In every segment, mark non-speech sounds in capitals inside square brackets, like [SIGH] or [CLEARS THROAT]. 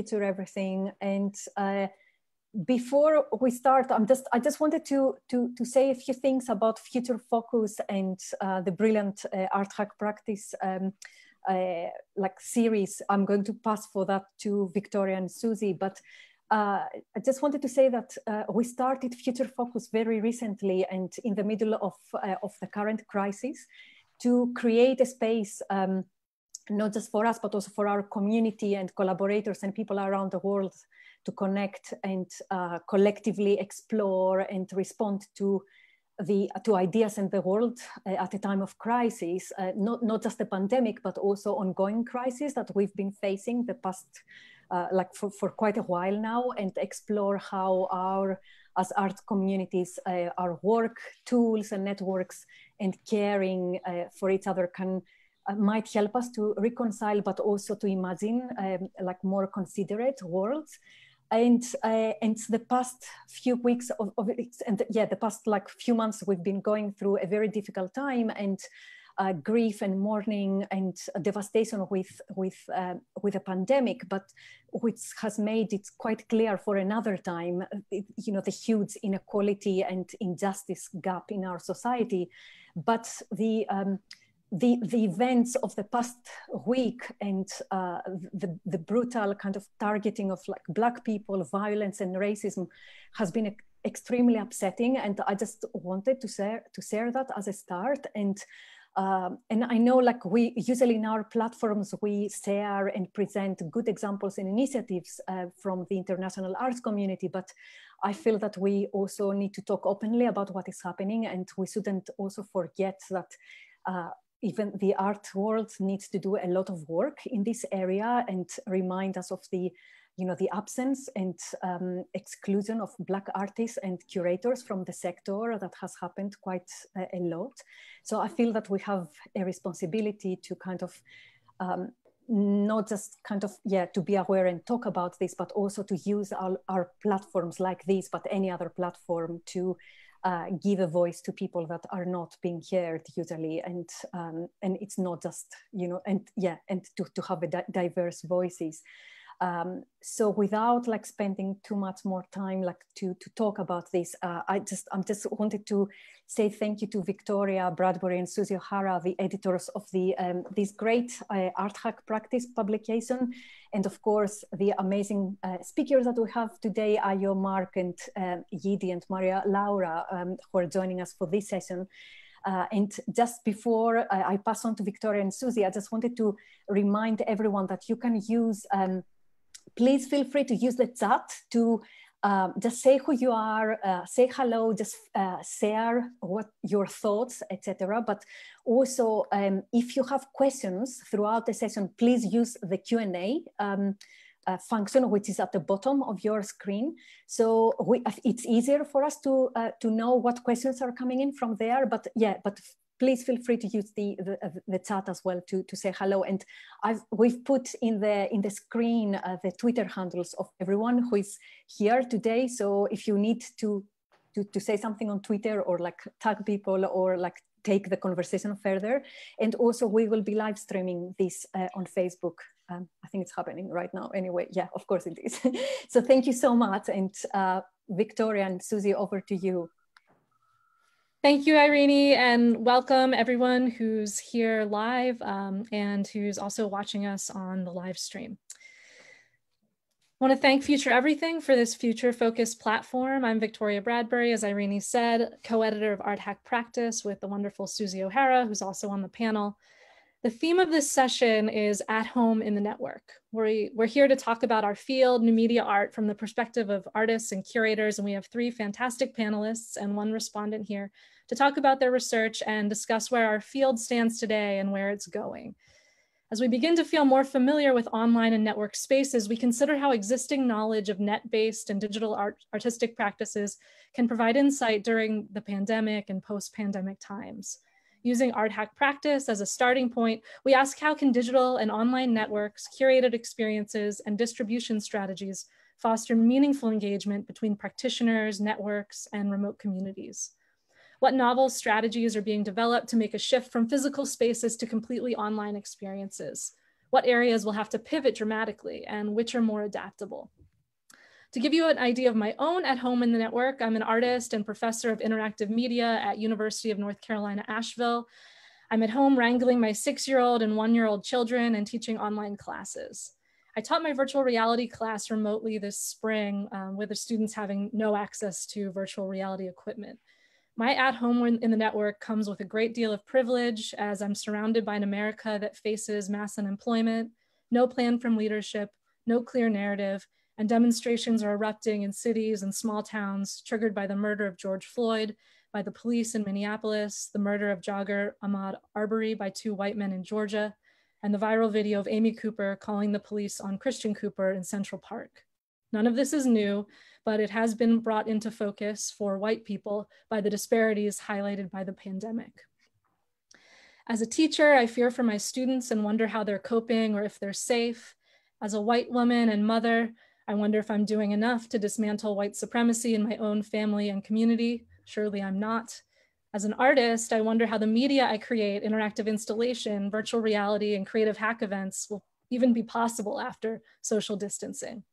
Future Everything. And uh, before we start, I'm just I just wanted to to to say a few things about Future Focus and uh, the brilliant uh, art hack practice. Um, uh, like series, I'm going to pass for that to Victoria and Susie, but uh, I just wanted to say that uh, we started Future Focus very recently and in the middle of, uh, of the current crisis to create a space, um, not just for us, but also for our community and collaborators and people around the world to connect and uh, collectively explore and respond to the to ideas in the world uh, at a time of crisis, uh, not, not just the pandemic, but also ongoing crisis that we've been facing the past uh, like for, for quite a while now and explore how our as art communities uh, our work tools and networks and caring uh, for each other can might help us to reconcile but also to imagine um, like more considerate worlds and uh, and the past few weeks of, of and yeah the past like few months we've been going through a very difficult time and uh, grief and mourning and devastation with with uh, with a pandemic, but which has made it quite clear for another time, you know, the huge inequality and injustice gap in our society. But the um, the, the events of the past week and uh, the, the brutal kind of targeting of like black people, violence and racism has been extremely upsetting. And I just wanted to share, to share that as a start. And um, and I know like we usually in our platforms, we share and present good examples and initiatives uh, from the international arts community, but I feel that we also need to talk openly about what is happening and we shouldn't also forget that uh, even the art world needs to do a lot of work in this area and remind us of the you know, the absence and um, exclusion of Black artists and curators from the sector that has happened quite a, a lot. So I feel that we have a responsibility to kind of um, not just kind of yeah to be aware and talk about this but also to use our, our platforms like this but any other platform to uh, give a voice to people that are not being heard usually. And um, and it's not just you know and yeah and to, to have a di diverse voices um, so without like spending too much more time like to to talk about this, uh, I just I'm just wanted to say thank you to Victoria Bradbury and Susie O'Hara, the editors of the um, this great uh, art hack practice publication, and of course the amazing uh, speakers that we have today, Ayo, Mark, and um, Yidi and Maria Laura, um, who are joining us for this session. Uh, and just before I, I, pass on to Victoria and Susie, I just wanted to remind everyone that you can use um, please feel free to use the chat to um, just say who you are, uh, say hello, just uh, share what your thoughts, etc. But also, um, if you have questions throughout the session, please use the Q and A um, uh, function, which is at the bottom of your screen. So we, it's easier for us to uh, to know what questions are coming in from there. But yeah, but please feel free to use the, the, uh, the, chat as well to, to say hello. And I've, we've put in the, in the screen uh, the Twitter handles of everyone who is here today. So if you need to, to, to say something on Twitter or like tag people or like take the conversation further. And also we will be live streaming this uh, on Facebook. Um, I think it's happening right now. Anyway, yeah, of course it is. [LAUGHS] so thank you so much. And uh, Victoria and Susie, over to you. Thank you, Irene, and welcome everyone who's here live um, and who's also watching us on the live stream. I want to thank Future Everything for this future focused platform. I'm Victoria Bradbury, as Irene said, co-editor of Art Hack Practice with the wonderful Susie O'Hara, who's also on the panel. The theme of this session is at home in the network. We're, we're here to talk about our field, new media art, from the perspective of artists and curators. And we have three fantastic panelists and one respondent here to talk about their research and discuss where our field stands today and where it's going. As we begin to feel more familiar with online and network spaces, we consider how existing knowledge of net-based and digital art, artistic practices can provide insight during the pandemic and post-pandemic times. Using Art Hack Practice as a starting point, we ask how can digital and online networks, curated experiences, and distribution strategies foster meaningful engagement between practitioners, networks, and remote communities? What novel strategies are being developed to make a shift from physical spaces to completely online experiences? what areas will have to pivot dramatically and which are more adaptable. To give you an idea of my own at home in the network, I'm an artist and professor of interactive media at University of North Carolina, Asheville. I'm at home wrangling my six-year-old and one-year-old children and teaching online classes. I taught my virtual reality class remotely this spring um, with the students having no access to virtual reality equipment. My at home in the network comes with a great deal of privilege as I'm surrounded by an America that faces mass unemployment, no plan from leadership, no clear narrative, and demonstrations are erupting in cities and small towns triggered by the murder of George Floyd, by the police in Minneapolis, the murder of jogger Ahmaud Arbery by two white men in Georgia, and the viral video of Amy Cooper calling the police on Christian Cooper in Central Park. None of this is new, but it has been brought into focus for white people by the disparities highlighted by the pandemic. As a teacher, I fear for my students and wonder how they're coping or if they're safe. As a white woman and mother, I wonder if I'm doing enough to dismantle white supremacy in my own family and community. Surely I'm not. As an artist, I wonder how the media I create, interactive installation, virtual reality, and creative hack events will even be possible after social distancing.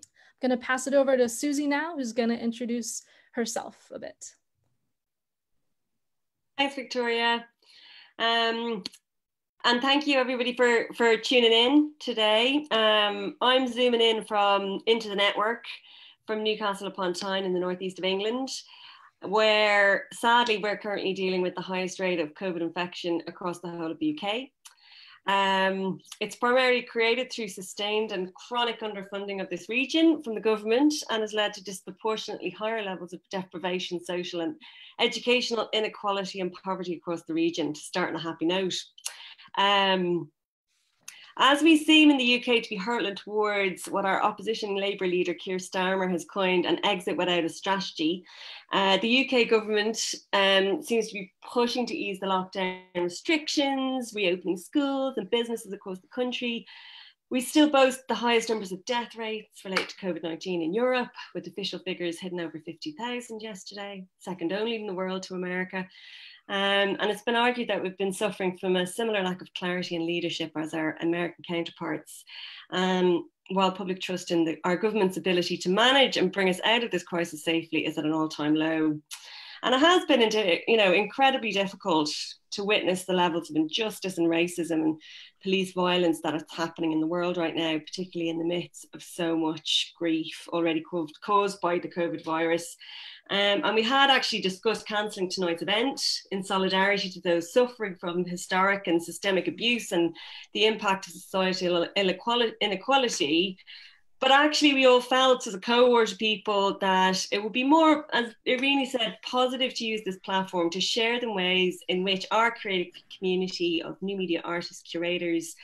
I'm gonna pass it over to Susie now, who's gonna introduce herself a bit. Thanks, Victoria. Um, and thank you everybody for for tuning in today. Um, I'm zooming in from into the network from Newcastle upon Tyne in the northeast of England, where sadly we're currently dealing with the highest rate of COVID infection across the whole of the UK. Um, it's primarily created through sustained and chronic underfunding of this region from the government and has led to disproportionately higher levels of deprivation, social and educational inequality and poverty across the region, to start on a happy note. Um, as we seem in the UK to be hurtling towards what our opposition Labour leader Keir Starmer has coined an exit without a strategy, uh, the UK government um, seems to be pushing to ease the lockdown restrictions, reopening schools and businesses across the country. We still boast the highest numbers of death rates related to COVID 19 in Europe, with official figures hitting over 50,000 yesterday, second only in the world to America. Um, and it's been argued that we've been suffering from a similar lack of clarity and leadership as our American counterparts. Um, while public trust in the, our government's ability to manage and bring us out of this crisis safely is at an all-time low. And it has been, into, you know, incredibly difficult to witness the levels of injustice and racism and police violence that is happening in the world right now, particularly in the midst of so much grief already caused by the COVID virus. Um, and we had actually discussed cancelling tonight's event in solidarity to those suffering from historic and systemic abuse and the impact of societal inequality. But actually, we all felt as a cohort of people that it would be more, as Irene said, positive to use this platform to share the ways in which our creative community of new media artists, curators,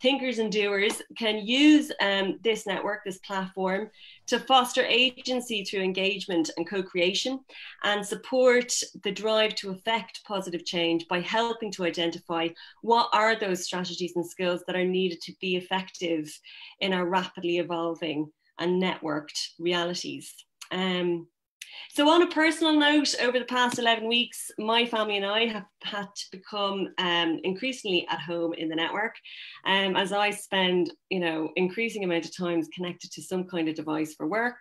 thinkers and doers can use um, this network, this platform, to foster agency through engagement and co creation and support the drive to affect positive change by helping to identify what are those strategies and skills that are needed to be effective in our rapidly evolving and networked realities. Um, so, on a personal note, over the past 11 weeks, my family and I have had to become um, increasingly at home in the network um, as I spend, you know, increasing amount of times connected to some kind of device for work.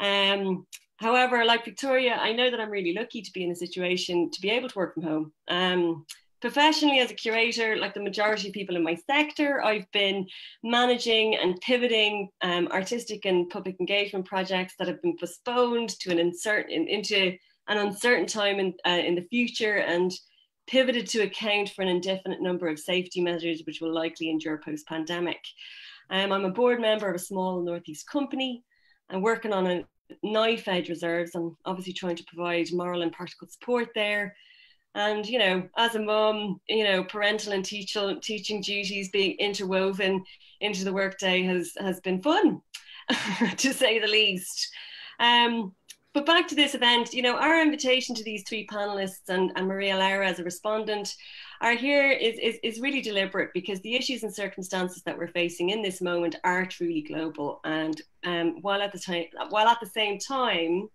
Um, however, like Victoria, I know that I'm really lucky to be in a situation to be able to work from home. Professionally as a curator, like the majority of people in my sector, I've been managing and pivoting um, artistic and public engagement projects that have been postponed to an uncertain into an uncertain time in, uh, in the future and pivoted to account for an indefinite number of safety measures which will likely endure post-pandemic. Um, I'm a board member of a small Northeast company. I'm working on a knife edge reserves. I'm obviously trying to provide moral and practical support there and you know as a mom you know parental and teacher, teaching duties being interwoven into the workday has has been fun [LAUGHS] to say the least. Um, but back to this event you know our invitation to these three panelists and, and Maria Laura as a respondent are here is, is, is really deliberate because the issues and circumstances that we're facing in this moment are truly global. And um, while at the time while at the same time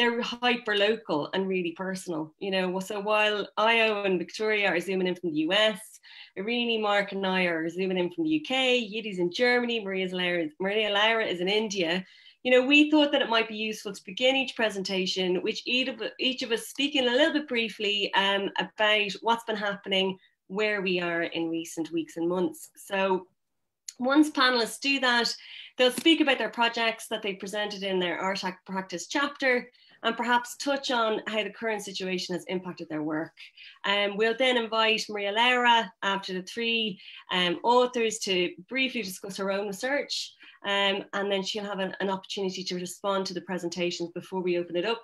they're hyper local and really personal. You know, so while Ayo and Victoria are zooming in from the US, Irini, Mark, and I are zooming in from the UK. Yidi's in Germany. Maria's Laura, Maria Laura is in India. You know, we thought that it might be useful to begin each presentation, which each of, each of us speaking a little bit briefly um, about what's been happening, where we are in recent weeks and months. So once panelists do that, they'll speak about their projects that they presented in their Art Hack practice chapter and perhaps touch on how the current situation has impacted their work. Um, we'll then invite Maria Laura after the three um, authors to briefly discuss her own research um, and then she'll have an, an opportunity to respond to the presentations before we open it up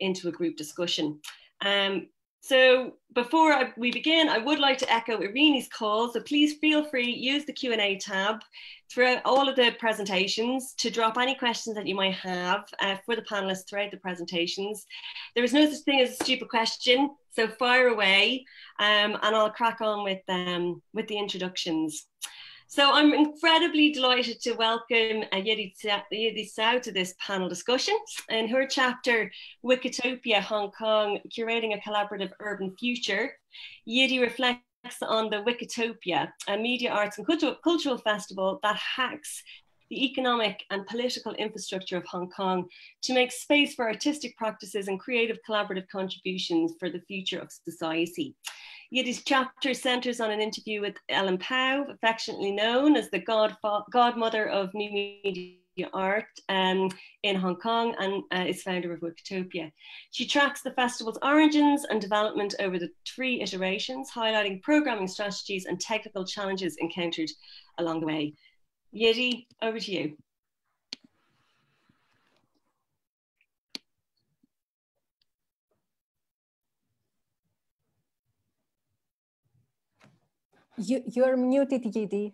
into a group discussion. Um, so before I, we begin, I would like to echo Irini's call. So please feel free, use the Q&A tab throughout all of the presentations to drop any questions that you might have uh, for the panelists throughout the presentations. There is no such thing as a stupid question, so fire away um, and I'll crack on with, um, with the introductions. So I'm incredibly delighted to welcome uh, Yidi Tsao to this panel discussion. In her chapter, Wikitopia Hong Kong, Curating a Collaborative Urban Future, Yidi reflects on the Wikitopia, a media arts and cultural, cultural festival that hacks the economic and political infrastructure of Hong Kong to make space for artistic practices and creative collaborative contributions for the future of society. His chapter centres on an interview with Ellen Pau, affectionately known as the godmother of new media art um, in Hong Kong and uh, is founder of Wikitopia. She tracks the festival's origins and development over the three iterations, highlighting programming strategies and technical challenges encountered along the way. Yidi, over to you. You, you're muted, Yidi.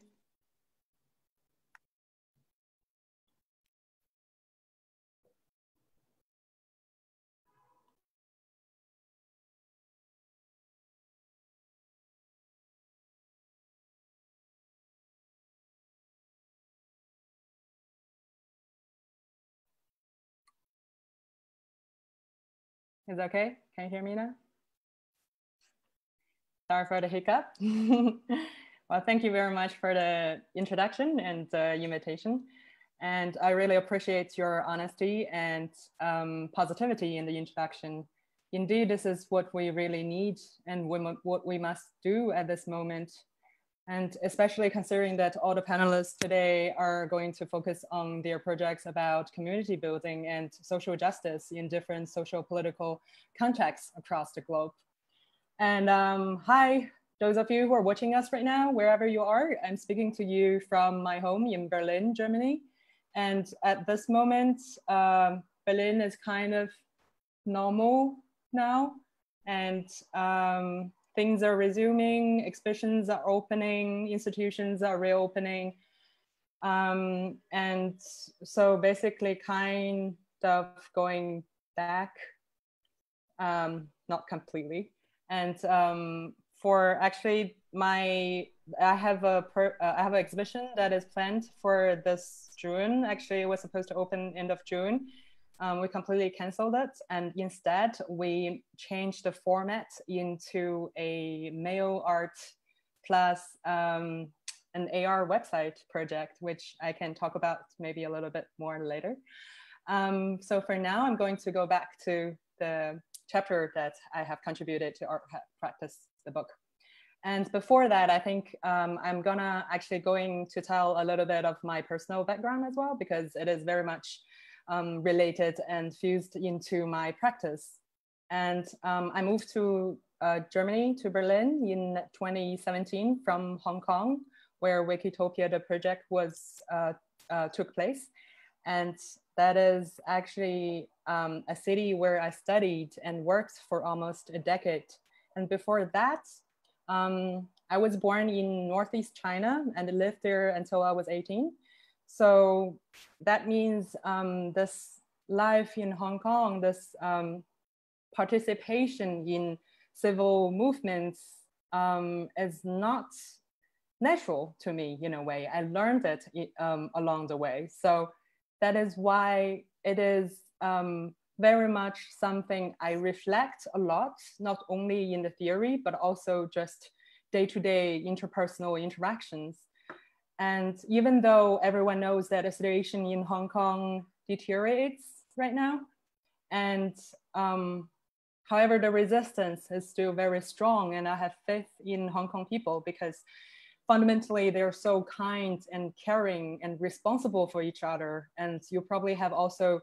Is okay? Can you hear me now? Sorry for the hiccup. [LAUGHS] well, thank you very much for the introduction and uh, invitation. And I really appreciate your honesty and um, positivity in the introduction. Indeed, this is what we really need and we, what we must do at this moment. And especially considering that all the panelists today are going to focus on their projects about community building and social justice in different social political contexts across the globe. And um, hi, those of you who are watching us right now, wherever you are, I'm speaking to you from my home in Berlin, Germany. And at this moment, um, Berlin is kind of normal now. And um, things are resuming, exhibitions are opening, institutions are reopening. Um, and so basically kind of going back, um, not completely, and um, for actually my I have a per, uh, I have an exhibition that is planned for this June. Actually, it was supposed to open end of June. Um, we completely canceled it, and instead we changed the format into a mail art plus um, an AR website project, which I can talk about maybe a little bit more later. Um, so for now, I'm going to go back to the chapter that I have contributed to art practice the book. And before that, I think um, I'm gonna actually going to tell a little bit of my personal background as well, because it is very much um, related and fused into my practice. And um, I moved to uh, Germany, to Berlin in 2017 from Hong Kong, where Wikitopia, the project was uh, uh, took place. And that is actually um, a city where I studied and worked for almost a decade. And before that, um, I was born in Northeast China and lived there until I was 18. So that means um, this life in Hong Kong, this um, participation in civil movements um, is not natural to me in a way. I learned it um, along the way. So that is why it is um, very much something I reflect a lot, not only in the theory, but also just day-to-day interpersonal interactions. And even though everyone knows that the situation in Hong Kong deteriorates right now, and um, however, the resistance is still very strong, and I have faith in Hong Kong people because fundamentally they're so kind and caring and responsible for each other. And you probably have also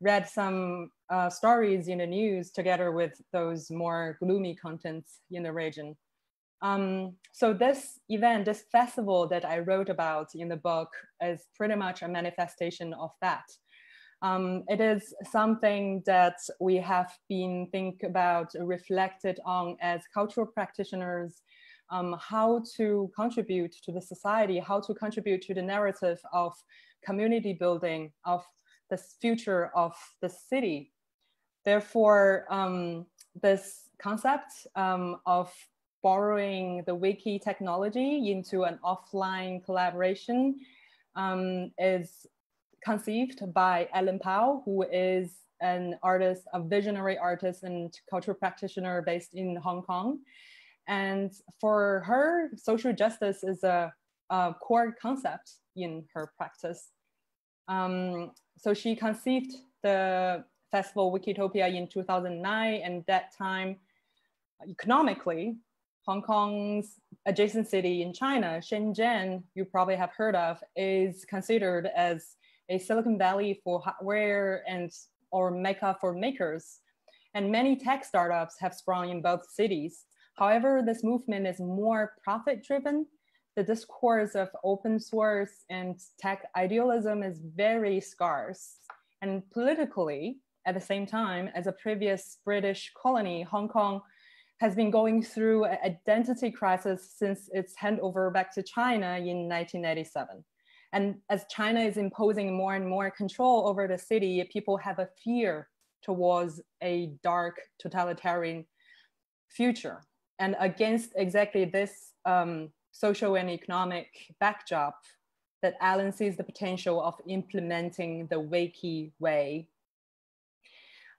read some uh, stories in the news together with those more gloomy contents in the region. Um, so this event, this festival that I wrote about in the book is pretty much a manifestation of that. Um, it is something that we have been think about, reflected on as cultural practitioners, um, how to contribute to the society, how to contribute to the narrative of community building, of the future of the city. Therefore, um, this concept um, of borrowing the wiki technology into an offline collaboration um, is conceived by Ellen Pau, who is an artist, a visionary artist and cultural practitioner based in Hong Kong. And for her, social justice is a, a core concept in her practice. Um, so she conceived the festival Wikitopia in 2009, and that time, economically, Hong Kong's adjacent city in China, Shenzhen, you probably have heard of, is considered as a Silicon Valley for hardware and or mecca for makers. And many tech startups have sprung in both cities. However, this movement is more profit driven. The discourse of open source and tech idealism is very scarce. And politically, at the same time, as a previous British colony, Hong Kong has been going through an identity crisis since its handover back to China in 1997. And as China is imposing more and more control over the city, people have a fear towards a dark totalitarian future. And against exactly this um, social and economic backdrop, that Alan sees the potential of implementing the Wiki way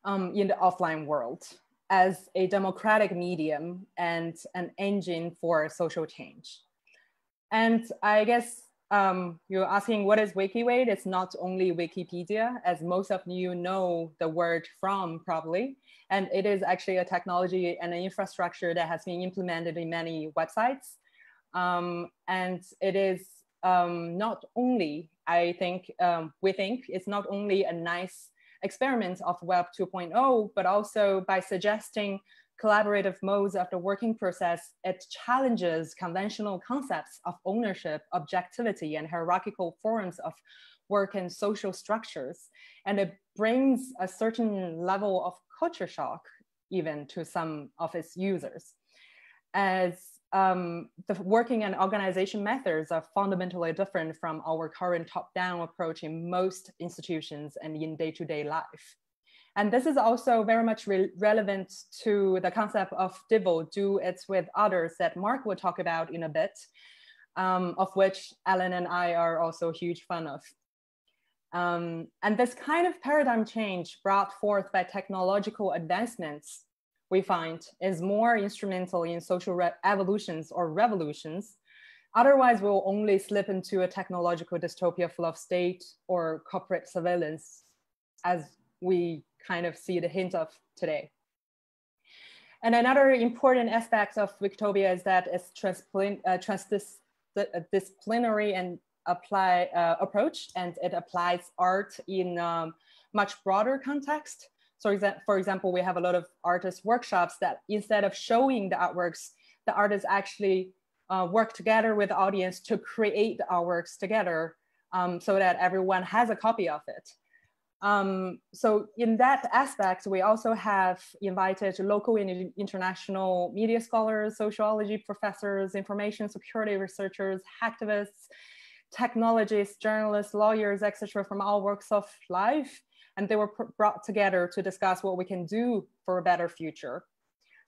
um, in the offline world as a democratic medium and an engine for social change. And I guess um, you're asking what is WikiWay? It's not only Wikipedia, as most of you know the word from probably. And it is actually a technology and an infrastructure that has been implemented in many websites. Um, and it is um, not only, I think, um, we think it's not only a nice experiment of Web 2.0, but also by suggesting collaborative modes of the working process, it challenges conventional concepts of ownership, objectivity, and hierarchical forms of work and social structures. And it brings a certain level of culture shock even to some of its users. As um, the working and organization methods are fundamentally different from our current top-down approach in most institutions and in day-to-day -day life. And this is also very much re relevant to the concept of DIWO, do it with others that Mark will talk about in a bit, um, of which Ellen and I are also a huge fan of. Um, and this kind of paradigm change brought forth by technological advancements, we find, is more instrumental in social evolutions or revolutions. Otherwise, we'll only slip into a technological dystopia full of state or corporate surveillance, as we kind of see the hint of today. And another important aspect of Wikitopia is that it's uh, transdisciplinary and apply uh, approach, and it applies art in um, much broader context. So for example, we have a lot of artist workshops that instead of showing the artworks, the artists actually uh, work together with the audience to create the artworks together um, so that everyone has a copy of it. Um, so in that aspect, we also have invited local and international media scholars, sociology professors, information security researchers, hacktivists, technologists, journalists, lawyers, etc., from all walks of life. And they were brought together to discuss what we can do for a better future.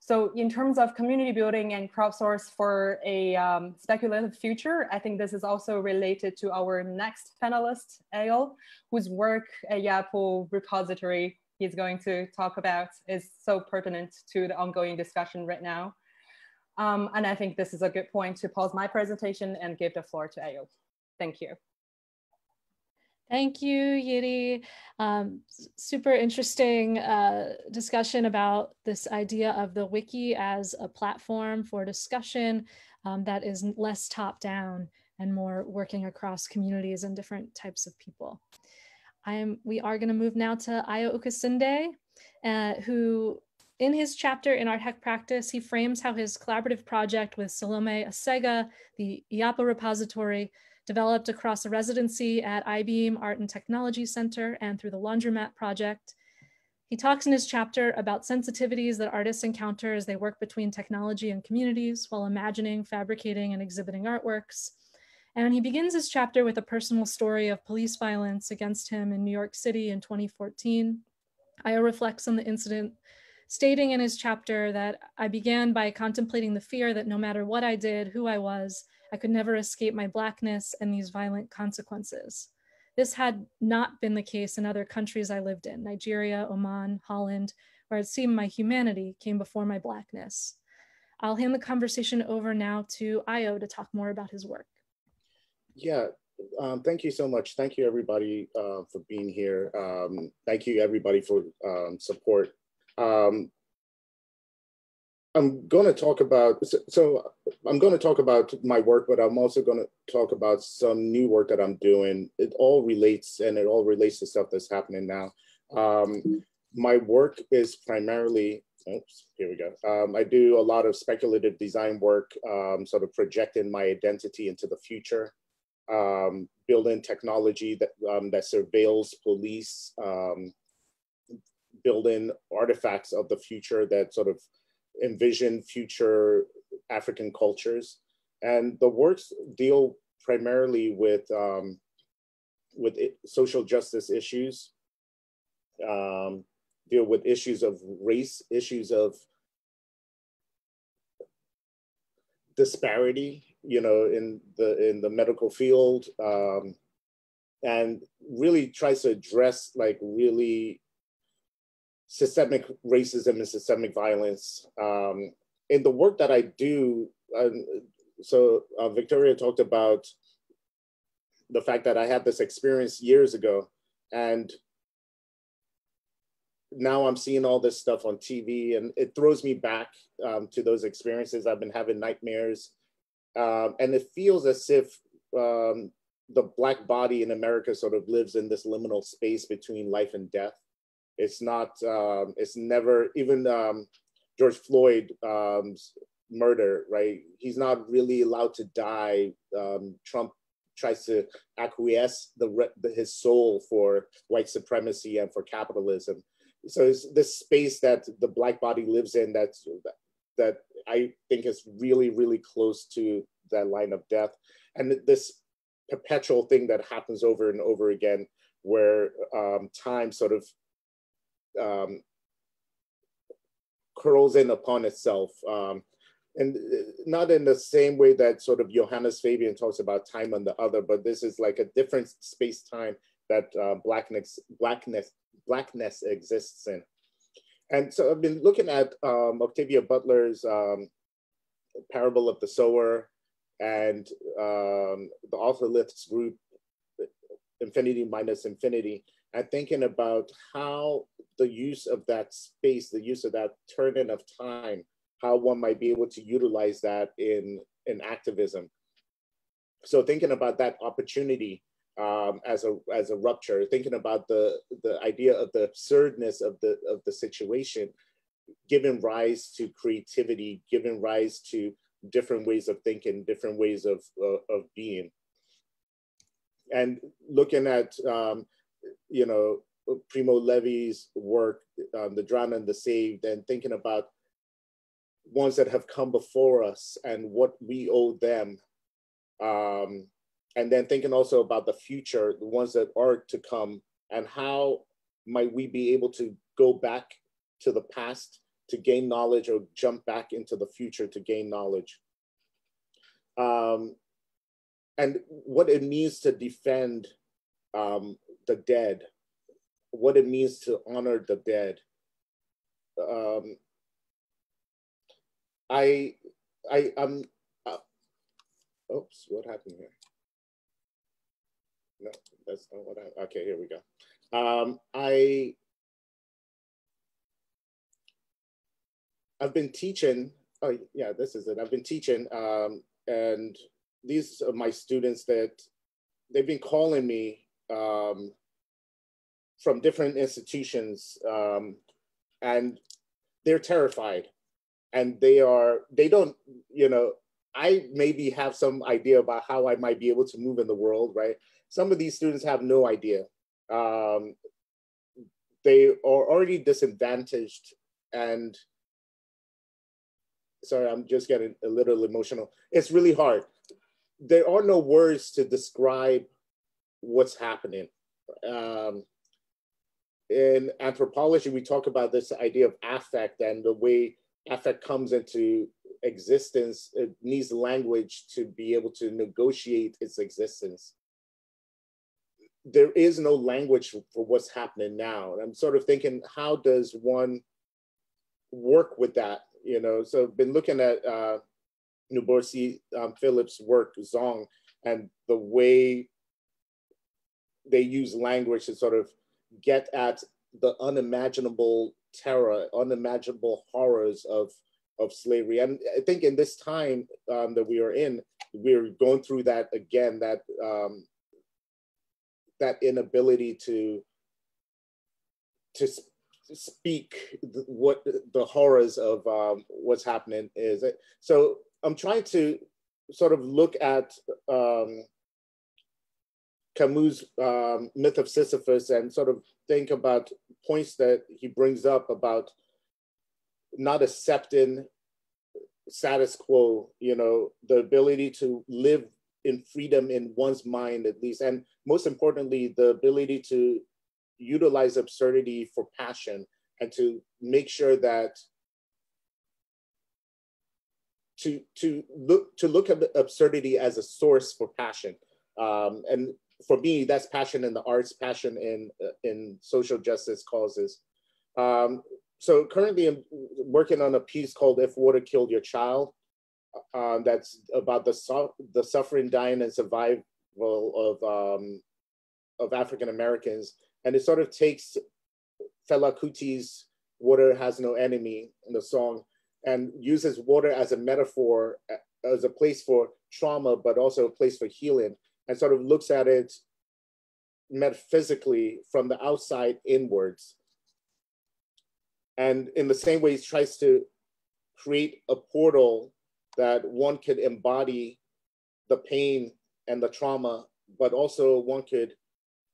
So in terms of community building and crowdsource for a um, speculative future, I think this is also related to our next panelist, Ayo, whose work at Iyapo repository he's going to talk about is so pertinent to the ongoing discussion right now. Um, and I think this is a good point to pause my presentation and give the floor to Ayo. Thank you. Thank you, Yidi. Um, super interesting uh, discussion about this idea of the wiki as a platform for discussion um, that is less top down and more working across communities and different types of people. I am, we are going to move now to Ayo Okunseinde, uh, who in his chapter in Art Hack Practice, he frames how his collaborative project with Salome Asega, the Iyapo repository, developed across a residency at Eyebeam Art and Technology Center and through the Laundromat Project. He talks in his chapter about sensitivities that artists encounter as they work between technology and communities while imagining, fabricating, and exhibiting artworks. And he begins his chapter with a personal story of police violence against him in New York City in 2014. Ayo reflects on the incident, stating in his chapter that I began by contemplating the fear that no matter what I did, who I was, I could never escape my Blackness and these violent consequences. This had not been the case in other countries I lived in, Nigeria, Oman, Holland, where it seemed my humanity came before my Blackness. I'll hand the conversation over now to Ayo to talk more about his work. Yeah, um, thank you so much. Thank you everybody uh, for being here. Um, thank you everybody for um, support. I'm going to talk about, so, so I'm going to talk about my work, but I'm also going to talk about some new work that I'm doing. It all relates and it all relates to stuff that's happening now. Um, my work is primarily, oops, here we go. Um, I do a lot of speculative design work, um, sort of projecting my identity into the future, um, building technology that, um, that surveils police, um, building artifacts of the future that sort of envision future African cultures. And the works deal primarily with, um, with social justice issues, um, deal with issues of race, issues of disparity, you know, in the in the medical field, um, and really tries to address like really systemic racism and systemic violence. Um, in the work that I do, um, so uh, Victoria talked about the fact that I had this experience years ago, and now I'm seeing all this stuff on TV, and it throws me back um, to those experiences. I've been having nightmares, um, and it feels as if um, the black body in America sort of lives in this liminal space between life and death. It's not, um, it's never, even um, George Floyd um, murder, right? He's not really allowed to die. Um, Trump tries to acquiesce the, the, his soul for white supremacy and for capitalism. So it's this space that the black body lives in that's, that I think is really, really close to that line of death. And this perpetual thing that happens over and over again where um, time sort of um, curls in upon itself. Um, and uh, not in the same way that sort of Johannes Fabian talks about time on the other, but this is like a different space time that uh, blackness, blackness, blackness exists in. And so I've been looking at um, Octavia Butler's um, Parable of the Sower and um, the Otolith group, Infinity Minus Infinity, and thinking about how the use of that space, the use of that turn-in of time, how one might be able to utilize that in, in activism. So thinking about that opportunity um, as a as a rupture, thinking about the the idea of the absurdness of the of the situation, giving rise to creativity, giving rise to different ways of thinking, different ways of uh, of being, and looking at um, you know Primo Levi's work, um, The Drowned and the Saved, and thinking about ones that have come before us and what we owe them. Um, and then thinking also about the future, the ones that are to come, and how might we be able to go back to the past to gain knowledge or jump back into the future to gain knowledge. Um, and what it means to defend um, the dead what it means to honor the dead. Um, I, I, I'm, uh, oops, what happened here? No, that's not what I, okay, here we go. Um, I, I've been teaching, oh yeah, this is it. I've been teaching um, and these are my students that they've been calling me um, from different institutions um, and they're terrified. And they are they don't you know i maybe have some idea about how i might be able to move in the world right? Some of these students have no idea. Um, they are already disadvantaged and sorry i'm just getting a little emotional. It's really hard. There are no words to describe what's happening. Um, in anthropology we talk about this idea of affect and the way affect comes into existence. It needs language to be able to negotiate its existence. There is no language for what's happening now. And i'm sort of thinking how does one work with that you know? So I've been looking at uh NourbeSe um, Philip's work Zong and the way they use language to sort of get at the unimaginable terror, unimaginable horrors of of slavery. And I think in this time um, that we are in, we're going through that again. That um, that inability to to speak what the horrors of um, what's happening is. So I'm trying to sort of look at um, Camus' um, myth of Sisyphus and sort of think about points that he brings up about not accepting status quo, you know, the ability to live in freedom in one's mind at least, and most importantly, the ability to utilize absurdity for passion and to make sure that to to look to look at absurdity as a source for passion. Um, and for me, that's passion in the arts, passion in uh, in social justice causes. Um, so currently, I'm working on a piece called "If Water Killed Your Child." Uh, that's about the su- the suffering, dying, and survival of um, of African Americans, and it sort of takes Fela Kuti's "Water Has No Enemy" in the song, and uses water as a metaphor, as a place for trauma, but also a place for healing and sort of looks at it metaphysically from the outside inwards. And in the same way, he tries to create a portal that one could embody the pain and the trauma, but also one could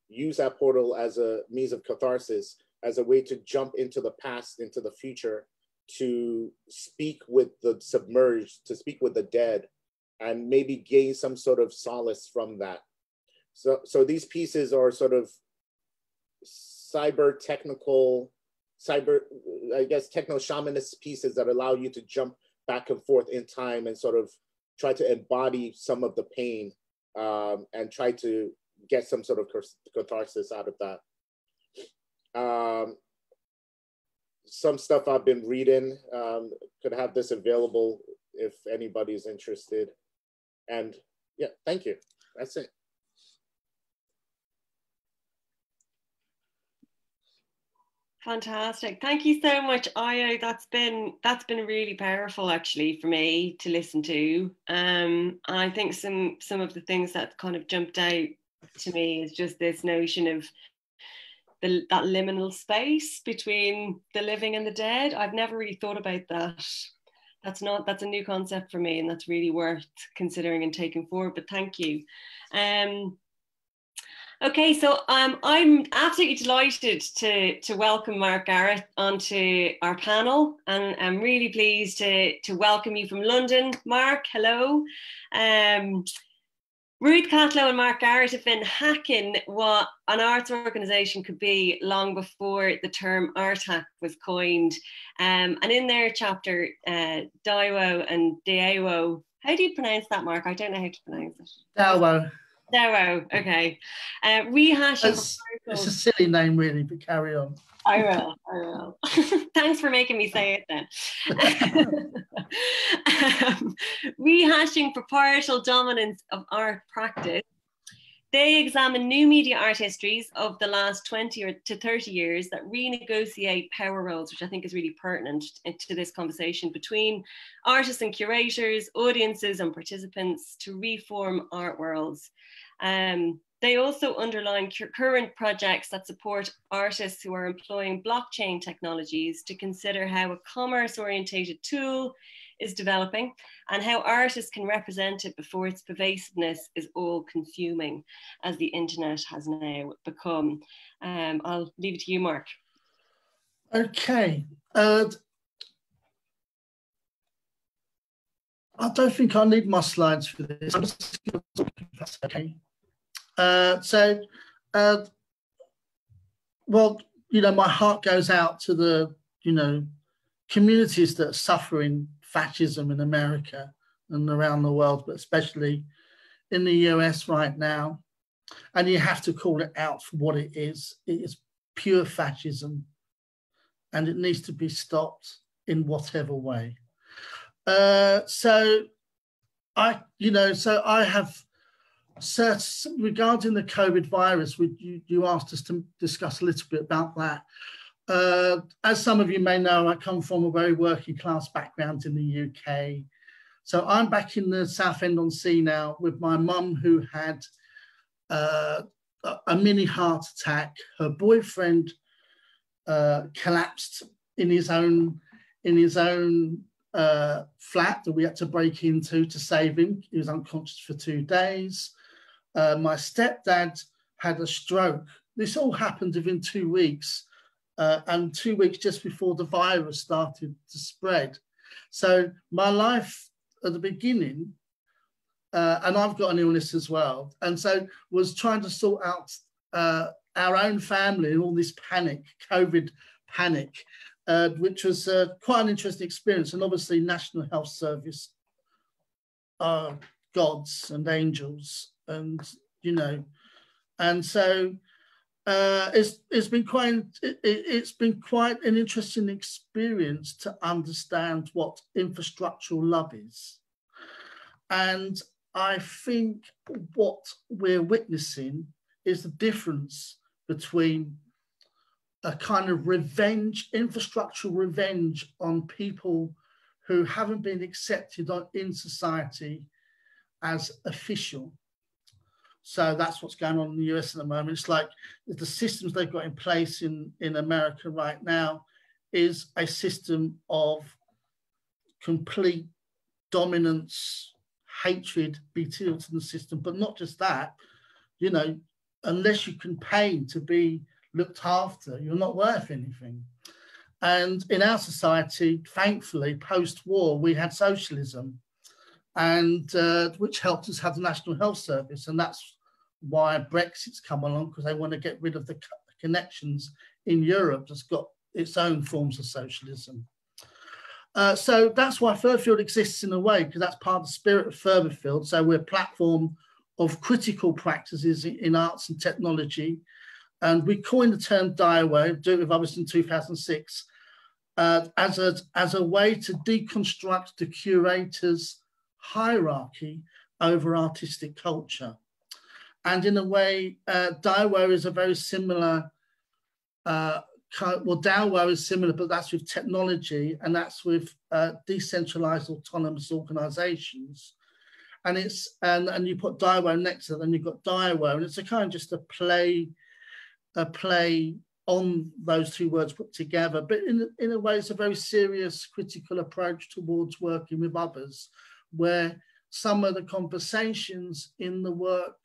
use that portal as a means of catharsis, as a way to jump into the past, into the future, to speak with the submerged, to speak with the dead, and maybe gain some sort of solace from that. So, so these pieces are sort of cyber technical, cyber, I guess, techno shamanist pieces that allow you to jump back and forth in time and sort of try to embody some of the pain um, and try to get some sort of catharsis out of that. Um, some stuff I've been reading, um, could have this available if anybody's interested. And yeah, thank you. That's it. Fantastic. Thank you so much, Ayo. That's been that's been really powerful actually for me to listen to. Um, and I think some some of the things that kind of jumped out to me is just this notion of the, that liminal space between the living and the dead. I've never really thought about that that's not that's a new concept for me and that's really worth considering and taking forward but thank you. Um okay so um i'm absolutely delighted to to welcome Marc Garrett onto our panel and i'm really pleased to to welcome you from london. Mark hello. Um Ruth Catlow and Marc Garrett have been hacking what an arts organisation could be long before the term art hack was coined. Um, and in their chapter, uh, Daiwo and Daewo, how do you pronounce that, Mark? I don't know how to pronounce it. Daewo. Darrow, okay. Uh, rehashing. It's, it's a silly name, really, but carry on. I will. I will. [LAUGHS] Thanks for making me say it then. [LAUGHS] [LAUGHS] um, rehashing proprietorial dominance of art practice they examine new media art histories of the last 20 or to 30 years that renegotiate power roles, which I think is really pertinent to this conversation between artists and curators, audiences and participants to reform art worlds. Um, they also underline current projects that support artists who are employing blockchain technologies to consider how a commerce orientated tool is developing and how artists can represent it before its pervasiveness is all consuming as the internet has now become. Um, I'll leave it to you, Marc. Okay. Uh, I don't think I need my slides for this. That's okay. Uh, so, uh, well, you know, my heart goes out to the, you know, communities that are suffering fascism in America and around the world, but especially in the US right now. And you have to call it out for what it is. It is pure fascism and it needs to be stopped in whatever way. Uh, so I, you know, so I have so regarding the COVID virus, you, you asked us to discuss a little bit about that. Uh, as some of you may know, I come from a very working class background in the UK. So I'm back in the Southend on Sea now with my mum who had uh, a mini heart attack. Her boyfriend uh, collapsed in his own in his own uh, flat that we had to break into to save him. He was unconscious for two days. Uh, my stepdad had a stroke. This all happened within two weeks uh, and two weeks just before the virus started to spread. So my life at the beginning, uh, and I've got an illness as well, and so was trying to sort out uh, our own family and all this panic, COVID panic, uh, which was uh, quite an interesting experience. And obviously, National Health Service are gods and angels, and you know, and so uh, it's, it's been quite it, has been quite an interesting experience to understand what infrastructural love is, and I think what we're witnessing is the difference between a kind of revenge, infrastructural revenge on people who haven't been accepted in society as official so that's what's going on in the US at the moment. It's like the systems they've got in place in, in America right now is a system of complete dominance, hatred be to the system. But not just that, you know, unless you can pay to be looked after, you're not worth anything. And in our society, thankfully, post-war, we had socialism, and uh, which helped us have the National Health Service, and that's why Brexit's come along because they want to get rid of the connections in Europe that's got its own forms of socialism. Uh, so that's why Furtherfield exists in a way, because that's part of the spirit of Furtherfield. So we're a platform of critical practices in arts and technology. And we coined the term DIWO, do it with others in 2006, uh, as, a, as a way to deconstruct the curator's hierarchy over artistic culture. And in a way, uh, Diaware is a very similar, uh, well, Diaware is similar, but that's with technology and that's with uh, decentralized autonomous organizations. And it's, and, and you put DIWO next to it, and you've got DAOWO, and it's a kind of just a play, a play on those two words put together. But in, in a way, it's a very serious, critical approach towards working with others, where some of the conversations in the work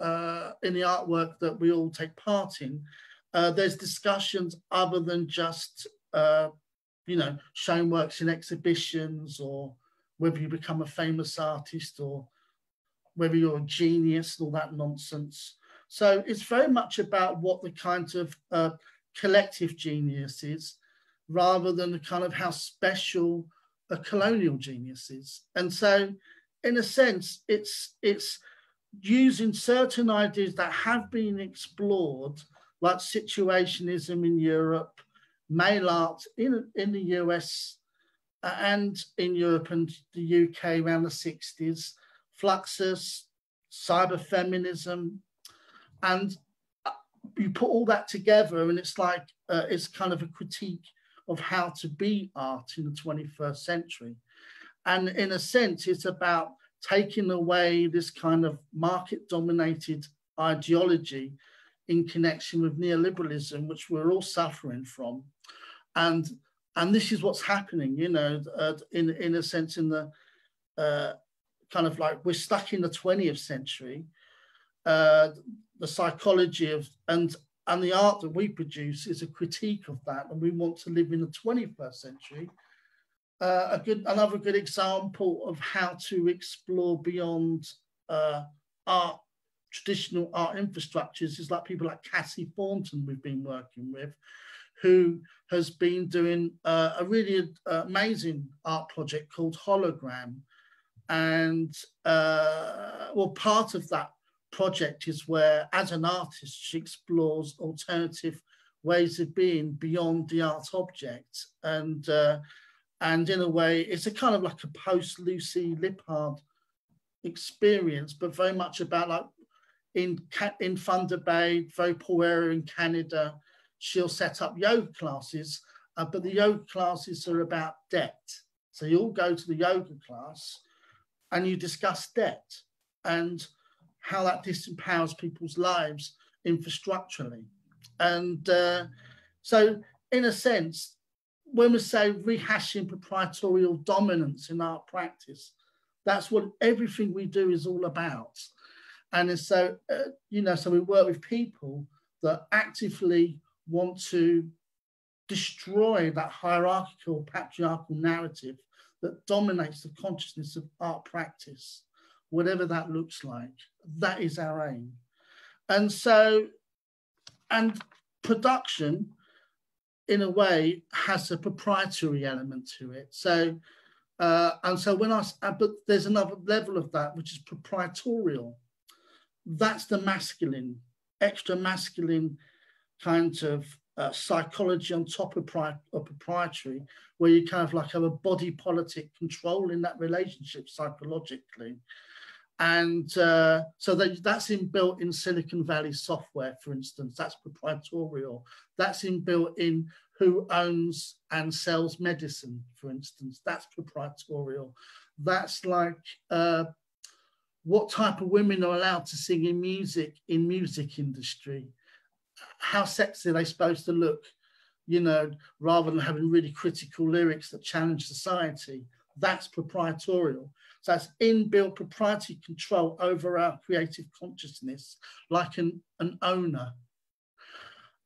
uh, in the artwork that we all take part in, uh, there's discussions other than just, uh, you know, showing works in exhibitions or whether you become a famous artist or whether you're a genius and all that nonsense. So it's very much about what the kind of uh, collective genius is rather than the kind of how special a colonial genius is. And so in a sense, it's, it's using certain ideas that have been explored, like situationism in Europe, mail art in, in the US uh, and in Europe and the UK around the 60s, Fluxus, cyber feminism, and uh, you put all that together and it's like uh, it's kind of a critique of how to be art in the 21st century. And in a sense, it's about taking away this kind of market dominated ideology in connection with neoliberalism, which we're all suffering from. And, and this is what's happening, you know, uh, in, in a sense, in the uh, kind of like we're stuck in the 20th century. Uh, the psychology of and and the art that we produce is a critique of that, and we want to live in the 21st century uh, a good another good example of how to explore beyond uh, art traditional art infrastructures is like people like Cassie Thornton we've been working with, who has been doing uh, a really uh, amazing art project called Hologram. And uh, well, part of that project is where, as an artist, she explores alternative ways of being beyond the art object. And uh, and in a way, it's a kind of like a post Lucy Lippard experience, but very much about like in in Thunder Bay, very poor area in Canada, she'll set up yoga classes, uh, but the yoga classes are about debt. So you all go to the yoga class, and you discuss debt and how that disempowers people's lives infrastructurally, and uh, so in a sense, when we say rehashing proprietorial dominance in art practice, that's what everything we do is all about. And so, uh, you know, so we work with people that actively want to destroy that hierarchical, patriarchal narrative that dominates the consciousness of art practice, whatever that looks like. That is our aim. And so, and production in a way has a proprietary element to it. So, uh, and so when I, uh, but there's another level of that, which is proprietorial. That's the masculine, extra masculine kind of uh, psychology on top of, pri- of proprietary, where you kind of like have a body politic controlling that relationship psychologically. And uh, so that, that's inbuilt in Silicon Valley software, for instance, that's proprietorial. That's inbuilt in who owns and sells medicine, for instance, that's proprietorial. That's like uh, what type of women are allowed to sing in music in music industry. How sexy are they supposed to look? You know, rather than having really critical lyrics that challenge society, that's proprietorial. So that's inbuilt proprietary control over our creative consciousness, like an, an owner.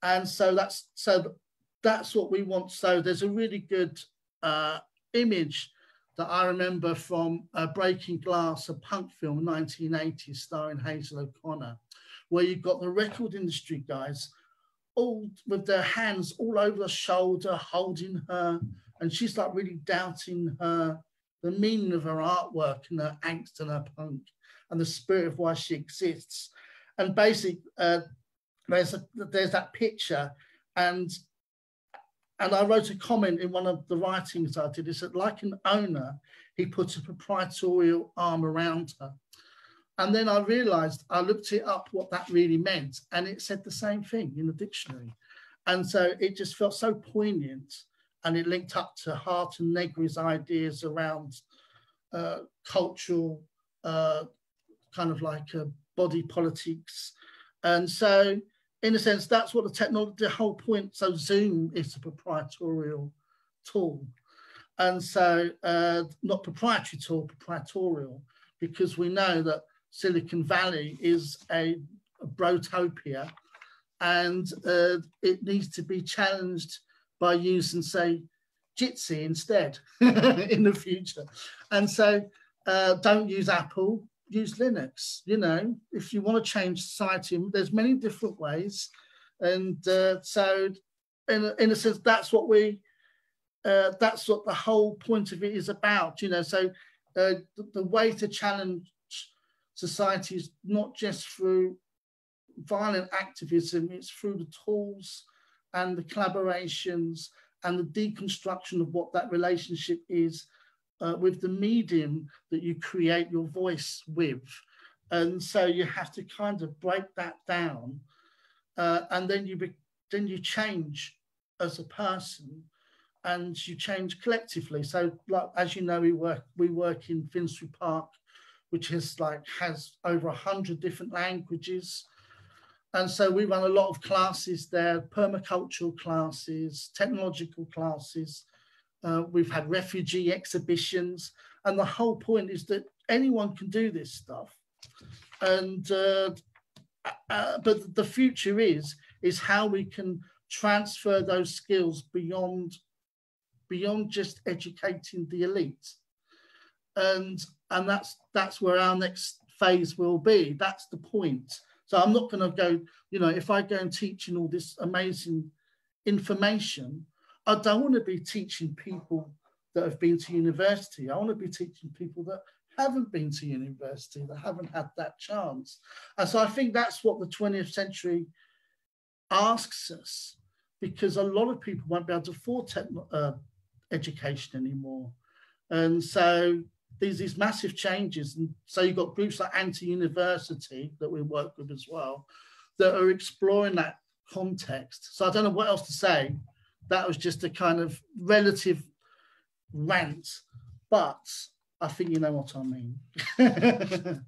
And so that's so that's what we want. So there's a really good uh, image that I remember from uh, Breaking Glass, a punk film, 1980, starring Hazel O'Connor, where you've got the record industry guys all with their hands all over the shoulder, holding her, and she's like really doubting her the meaning of her artwork and her angst and her punk and the spirit of why she exists. And basically, uh, there's a, there's that picture, and and I wrote a comment in one of the writings I did. Is that like an owner, he puts a proprietorial arm around her. And then I realized I looked it up what that really meant, and it said the same thing in the dictionary. And so it just felt so poignant and it linked up to Hardt and Negri's ideas around uh, cultural uh, kind of like uh, body politics. And so, in a sense, that's what the technology, the whole point. So, Zoom is a proprietorial tool. And so, uh, not proprietary tool, proprietorial, because we know that Silicon Valley is a, a brotopia and uh, it needs to be challenged by using, say, Jitsi instead [LAUGHS] in the future. And so uh, don't use Apple, use Linux. You know, if you want to change society, there's many different ways. And uh, so, in a, in a sense, that's what we, uh, that's what the whole point of it is about. You know, so uh, the, the way to challenge society is not just through violent activism, it's through the tools and the collaborations and the deconstruction of what that relationship is uh, with the medium that you create your voice with. And so you have to kind of break that down, uh, and then you be, then you change as a person, and you change collectively. So, like as you know, we work we work in Finsbury Park, which is like has over a hundred different languages. And so we run a lot of classes there, permacultural classes, technological classes. Uh, we've had refugee exhibitions. And the whole point is that anyone can do this stuff. And uh, uh, but the future is is how we can transfer those skills beyond beyond just educating the elite and and that's that's where our next phase will be that's the point so I'm not going to go, you know, if I go and teaching all this amazing information, I don't want to be teaching people that have been to university. I want to be teaching people that haven't been to university, that haven't had that chance. And so I think that's what the 20th century asks us, because a lot of people won't be able to afford uh, education anymore. And so these these massive changes, and so you've got groups like Anti University that we work with as well, that are exploring that context. So I don't know what else to say. That was just a kind of relative rant, but I think you know what I mean. [LAUGHS]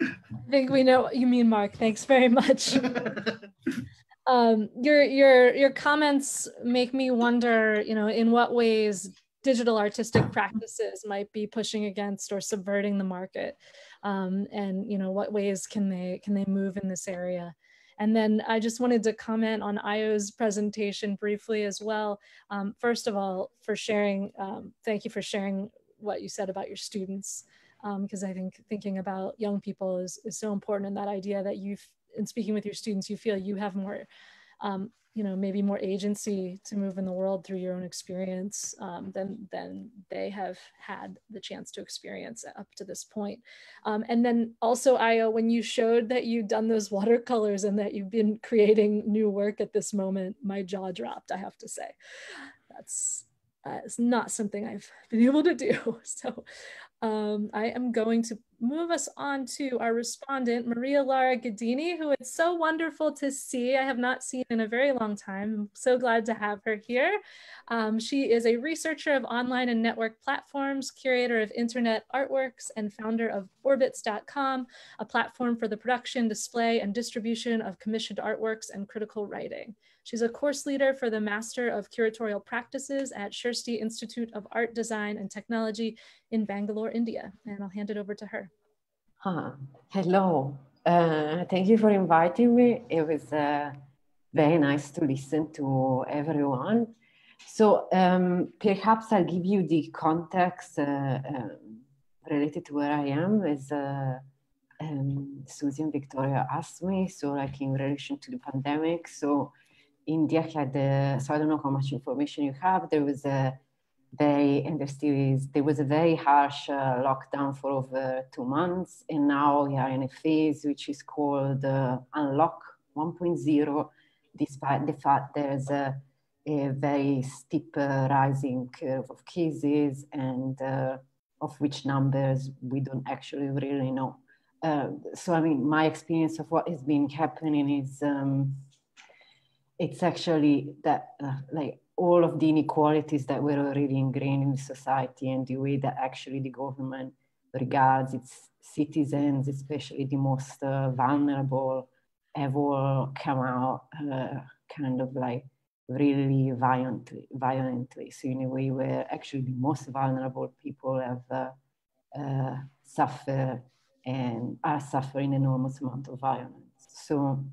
I think we know what you mean, Marc. Thanks very much. [LAUGHS] um, your your your comments make me wonder. You know, in what ways digital artistic practices might be pushing against or subverting the market um, and you know what ways can they can they move in this area and then I just wanted to comment on Ayo's presentation briefly as well. Um, first of all, for sharing, um, thank you for sharing what you said about your students, because um, I think thinking about young people is, is so important and that idea that you've, in speaking with your students, you feel you have more um, you know maybe more agency to move in the world through your own experience um, than than they have had the chance to experience up to this point. Um, and then also Ayo when you showed that you'd done those watercolors and that you've been creating new work at this moment my jaw dropped I have to say. That's uh, it's not something I've [LAUGHS] been able to do. [LAUGHS] So um, I am going to move us on to our respondent, Maria Laura Ghidini, who it's so wonderful to see. I have not seen in a very long time. I'm so glad to have her here. Um, she is a researcher of online and network platforms, curator of internet artworks, and founder of or-bits.com, a platform for the production, display, and distribution of commissioned artworks and critical writing. She's a course leader for the Master of Curatorial Practices at Srishti Institute of Art Design and Technology in Bangalore, India. And I'll hand it over to her. Huh. Hello. Uh, thank you for inviting me. It was uh, very nice to listen to everyone. So um, perhaps I'll give you the context uh, um, related to where I am as uh, um, Victoria asked me. So like in relation to the pandemic. So India had, a, so I don't know how much information you have. There was a very, and there still is, there was a very harsh uh, lockdown for over two months. And now we are in a phase which is called uh, Unlock 1.0, despite the fact there's a, a very steep uh, rising curve of cases and uh, of which numbers we don't actually really know. Uh, so, I mean, my experience of what has been happening is um, it's actually that uh, like all of the inequalities that were already ingrained in society and the way that actually the government regards its citizens, especially the most uh, vulnerable, have all come out uh, kind of like really violently, violently. So in a way where actually the most vulnerable people have uh, uh suffered and are suffering enormous amount of violence. So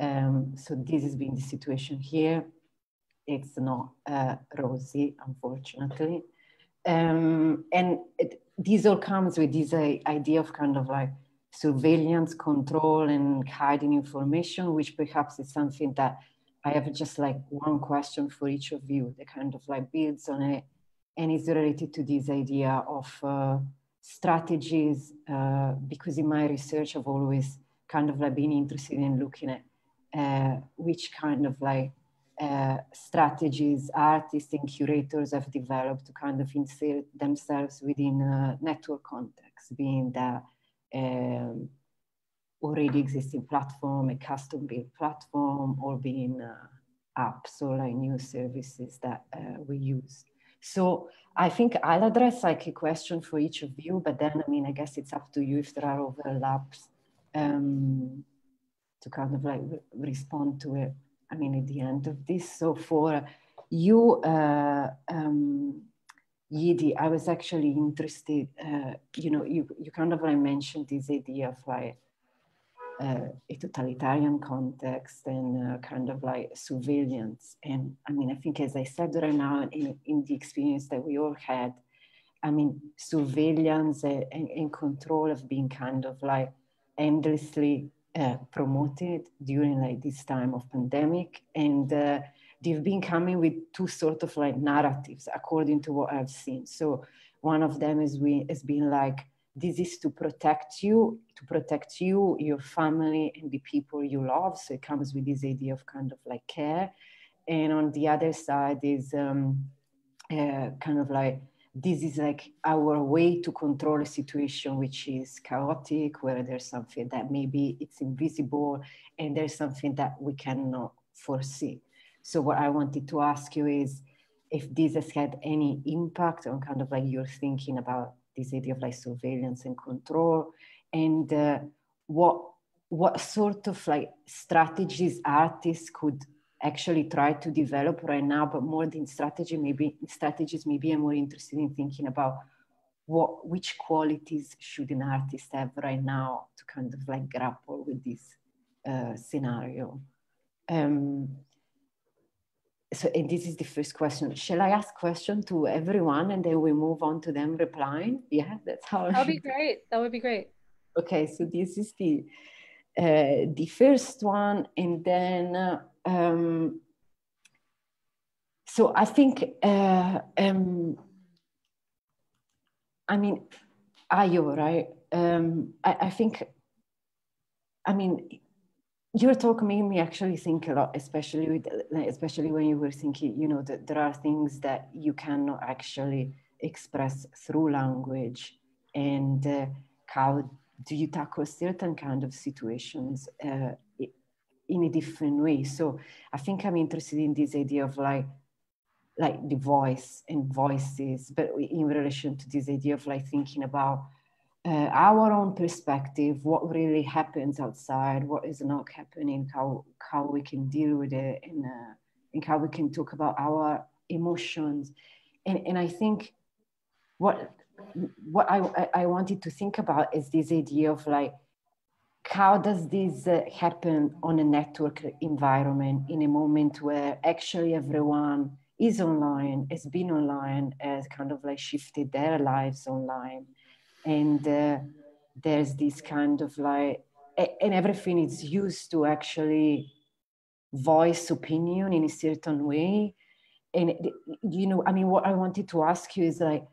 um, so this has been the situation here. It's not uh, rosy, unfortunately. Um, and it, this all comes with this uh, idea of kind of like surveillance, control, and hiding information, which perhaps is something that I have just like one question for each of you that kind of like builds on it. And is related to this idea of uh, strategies, uh, because in my research, I've always kind of like been interested in looking at uh, which kind of like uh, strategies artists and curators have developed to kind of insert themselves within a network context, being that um, already existing platform, a custom built platform, or being uh, apps or like new services that uh, we use. So I think I'll address like a question for each of you, but then I mean, I guess it's up to you if there are overlaps um, to kind of like re respond to it. I mean, at the end of this. So for you, uh, um, Yidi, I was actually interested, uh, you know, you, you kind of like mentioned this idea of like uh, a totalitarian context and uh, kind of like surveillance. And I mean, I think as I said right now, in, in the experience that we all had, I mean, surveillance and, and control have been kind of like endlessly uh, promoted during like this time of pandemic. And uh, they've been coming with two sort of like narratives according to what I've seen. So one of them is we has been like, this is to protect you, to protect you, your family, and the people you love. So it comes with this idea of kind of like care. And on the other side is um, uh, kind of like this is like our way to control a situation which is chaotic, where there's something that maybe it's invisible and there's something that we cannot foresee. So what I wanted to ask you is if this has had any impact on kind of like your thinking about this idea of like surveillance and control and uh, what what sort of like strategies artists could actually try to develop right now but more than strategy maybe strategies maybe i'm more interested in thinking about what which qualities should an artist have right now to kind of like grapple with this uh, scenario. Um, so and this is the first question. Shall i ask question to everyone and then we move on to them replying? Yeah that's how that would be great. That would be great. Okay so this is the uh, the first one and then uh, um, so i think uh, um, i mean ayo right? Um, I, I think i mean your talk made me actually think a lot, especially with, especially when you were thinking, you know, that there are things that you cannot actually express through language, and uh, how do you tackle certain kind of situations uh, in a different way? So I think I'm interested in this idea of like, like the voice and voices, but in relation to this idea of like thinking about uh, our own perspective, what really happens outside, what is not happening, how how we can deal with it, and, uh, and how we can talk about our emotions, and and I think what what I I wanted to think about is this idea of like how does this uh, happen on a network environment in a moment where actually everyone is online, has been online, has kind of like shifted their lives online? And uh, there's this kind of like and everything is used to actually voice opinion in a certain way. And you know i mean what i wanted to ask you is like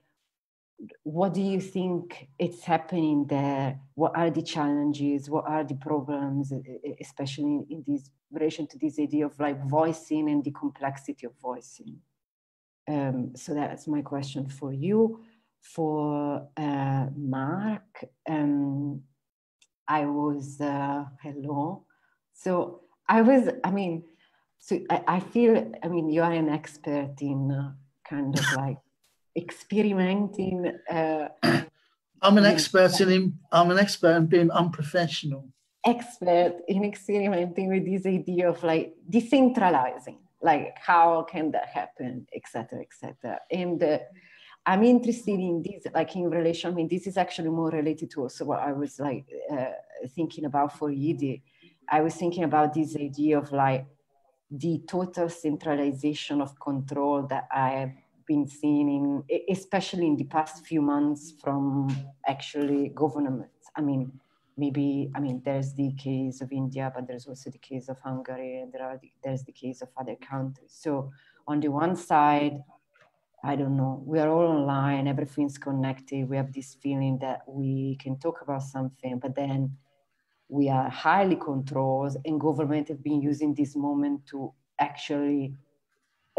what do you think it's happening there what are the challenges what are the problems especially in this relation to this idea of like voicing and the complexity of voicing um, so that's my question for you for uh, Marc. Um, I was, uh, hello. So I was, I mean, so I, I feel, I mean, you are an expert in uh, kind of like experimenting. Uh, I'm an expert in, I'm an expert in being unprofessional. Expert in experimenting with this idea of like decentralizing, like how can that happen, etc., etc. And uh, I'm interested in this, like in relation, I mean, this is actually more related to also what I was like uh, thinking about for Yidi. I was thinking about this idea of like the total centralization of control that I have been seen in, especially in the past few months from actually governments. I mean, maybe, I mean, there's the case of India, but there's also the case of Hungary and there are the, there's the case of other countries. So on the one side, I don't know, we are all online, everything's connected. We have this feeling that we can talk about something, but then we are highly controlled and government have been using this moment to actually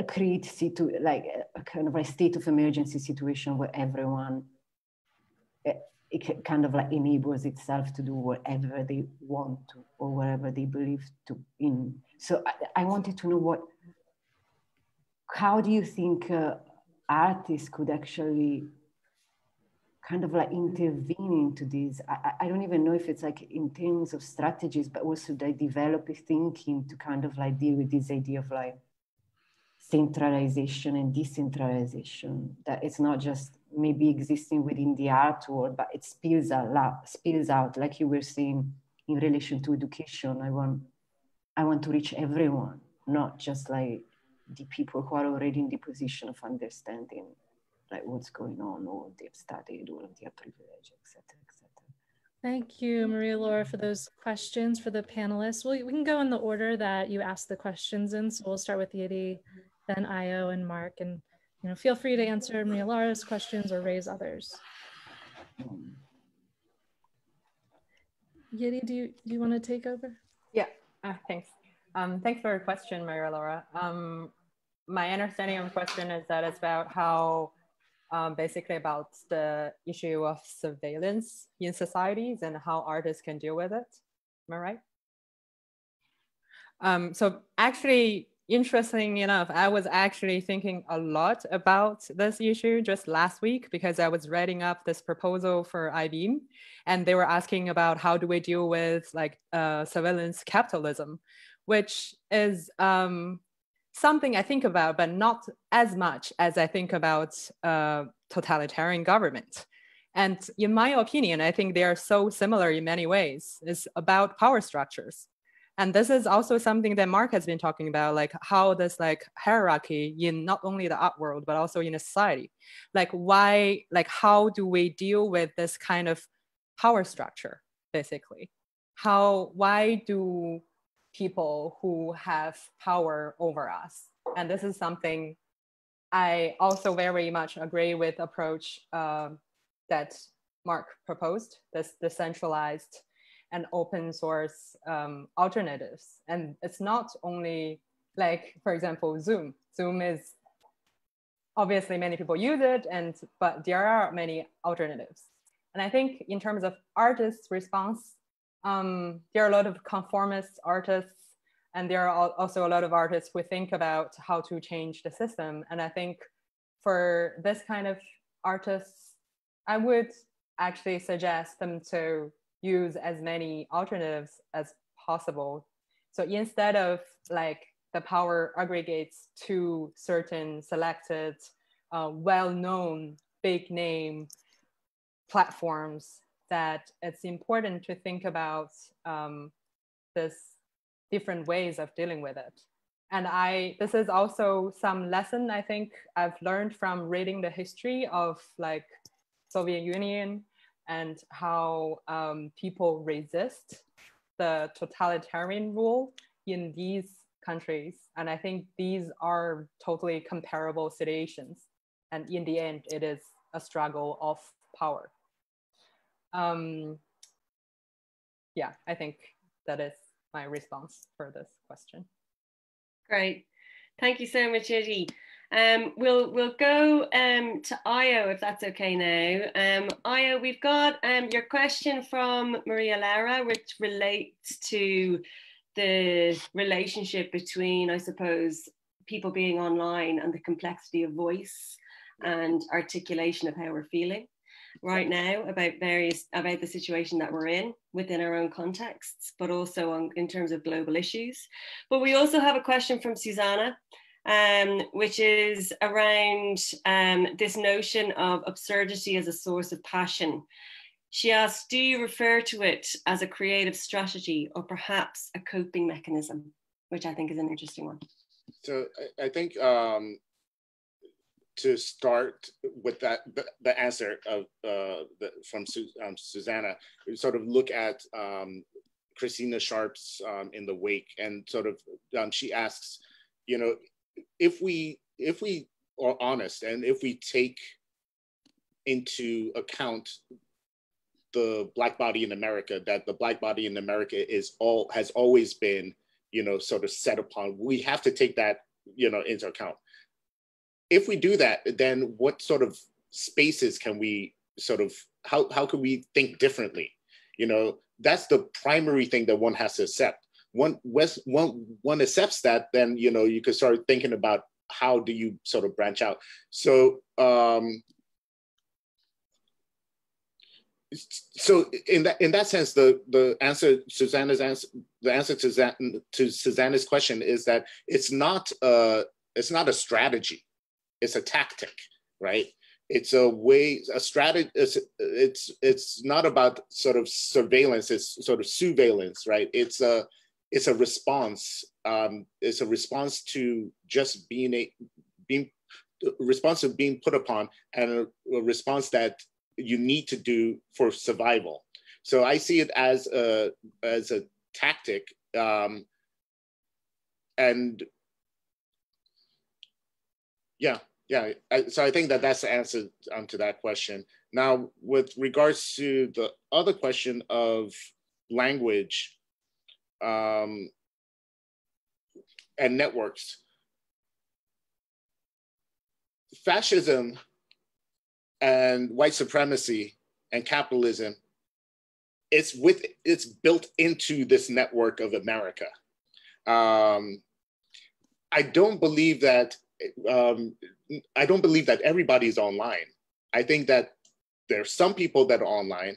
create situ- like a kind of a state of emergency situation where everyone it, eh, it kind of like enables itself to do whatever they want to or whatever they believe to in. So i, I wanted to know what how do you think uh, artists could actually kind of like intervene into this? I, I don't even know if it's like in terms of strategies but also they develop a thinking to kind of like deal with this idea of like centralization and decentralization that it's not just maybe existing within the art world but it spills out spills out like you were saying in relation to education i want i want to reach everyone not just like the people who are already in the position of understanding like what's going on or they've studied or their privilege etc etc Thank you, Maria Laura, for those questions for the panelists. Well, we can go in the order that you asked the questions in. So we'll start with Yidi, then Ayo and Mark, and you know, feel free to answer Maria Laura's questions or raise others. Yidi, do you, do you want to take over? Yeah, uh, thanks. Um, thanks for your question, Maria Laura. Um, my understanding of the question is that it's about how, um, basically about the issue of surveillance in societies and how artists can deal with it. Am I right? Um, so actually, interesting enough, I was actually thinking a lot about this issue just last week because I was writing up this proposal for Eyebeam and they were asking about how do we deal with like uh, surveillance capitalism, which is um, something I think about, but not as much as I think about uh, totalitarian government. And in my opinion, I think they are so similar in many ways. It's about power structures and this is also something that Marc has been talking about like how this like hierarchy in not only the art world but also in a society like why like how do we deal with this kind of power structure basically? How why do people who have power over us? And this is something i also very much agree with approach uh, that Marc proposed this decentralized and open source um, alternatives. And it's not only like, for example, Zoom. Zoom is obviously many people use it, and but there are many alternatives. And I think in terms of artists' response, um, there are a lot of conformist artists, and there are also a lot of artists who think about how to change the system. And I think for this kind of artists, I would actually suggest them to use as many alternatives as possible. So instead of like the power aggregates to certain selected, uh, well-known, big name platforms, that it's important to think about um, this different ways of dealing with it. And I, this is also some lesson I think I've learned from reading the history of like Soviet Union and how um, people resist the totalitarian rule in these countries. And I think these are totally comparable situations. And in the end, it is a struggle of power. Um, yeah, I think that is my response for this question. Great. Thank you so much, Yidi. Um, we'll we'll go um, to Ayo if that's okay now. Um, Ayo, we've got um, your question from Maria Laura, which relates to the relationship between, I suppose, people being online and the complexity of voice and articulation of how we're feeling right now about various about the situation that we're in within our own contexts but also on, in terms of global issues. But we also have a question from susanna um, which is around um, this notion of absurdity as a source of passion. She asks, do you refer to it as a creative strategy or perhaps a coping mechanism? Which I think is an interesting one. So I, think um, to start with that, the, the answer of uh, the, from Su um, Susanna, sort of look at um, Christina Sharpe's um, in the wake and sort of um, she asks, you know, if we if we or honest, and if we take into account the black body in America, that the black body in America is all has always been, you know, sort of set upon. We have to take that, you know, into account. If we do that, then what sort of spaces can we sort of how how can we think differently? You know, that's the primary thing that one has to accept. One one one accepts that, then you know you can start thinking about how do you sort of branch out. So um, so in that in that sense, the the answer Susanna's answer the answer to that to Susanna's question is that it's not a it's not a strategy, it's a tactic, right? It's a way a strategy. It's it's it's not about sort of surveillance. It's sort of surveillance, right? It's a it's a response. Um, it's a response to just being a being response of being put upon and a, a response that you need to do for survival. So I see it as a as a tactic, um, and yeah, yeah. I, so I think that that's the answer um, to that question. Now, with regards to the other question of language um, and networks, fascism and white supremacy and capitalism it's with it's built into this network of america. Um, i don't believe that um, i don't believe that everybody's online. I think that there's some people that are online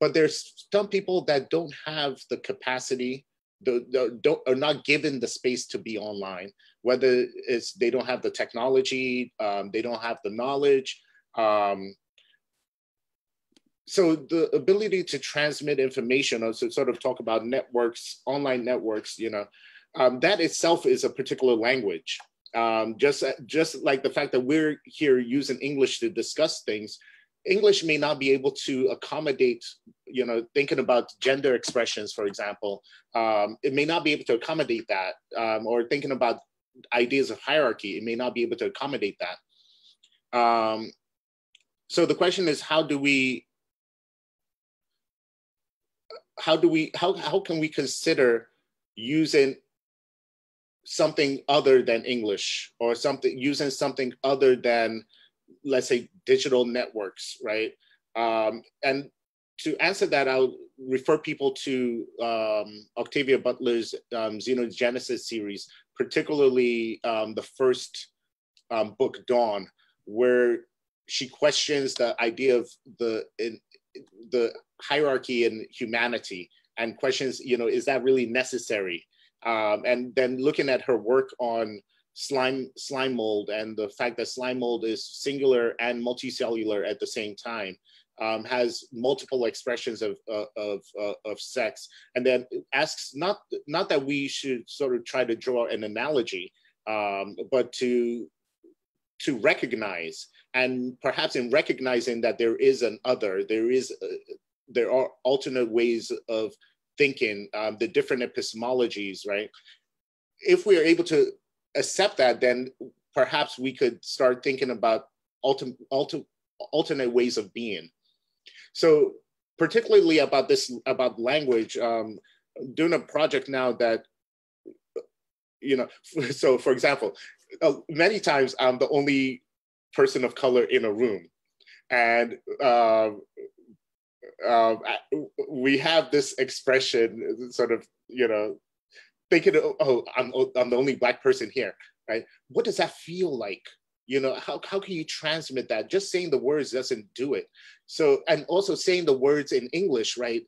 but there's some people that don't have the capacity the, the, don't are not given the space to be online whether it's they don't have the technology um, they don't have the knowledge um, so the ability to transmit information or to sort of talk about networks, online networks, you know, um, that itself is a particular language. Um, just, just like the fact that we're here using English to discuss things, English may not be able to accommodate, you know, thinking about gender expressions, for example, um, it may not be able to accommodate that, um, or thinking about ideas of hierarchy, it may not be able to accommodate that. Um, so the question is, how do we how do we how how can we consider using something other than English or something using something other than let's say digital networks, right? Um, and to answer that, I'll refer people to um, Octavia Butler's um, Xenogenesis series, particularly um, the first um, book, Dawn, where she questions the idea of the in, the hierarchy in humanity and questions, you know, is that really necessary? Um, and then looking at her work on slime slime mold and the fact that slime mold is singular and multicellular at the same time um, has multiple expressions of uh, of uh, of sex. And then asks not not that we should sort of try to draw an analogy um, but to to recognize and perhaps in recognizing that there is an other there is uh, there are alternate ways of thinking um, the different epistemologies right? If we are able to accept that then perhaps we could start thinking about alternate ways of being so particularly about this about language um, doing a project now that you know [LAUGHS] so for example uh, many times i'm the only person of color in a room. And uh, uh, we have this expression, sort of, you know, thinking, oh, I'm, I'm the only Black person here, right? What does that feel like? You know, how, how can you transmit that? Just saying the words doesn't do it. So, and also saying the words in English, right,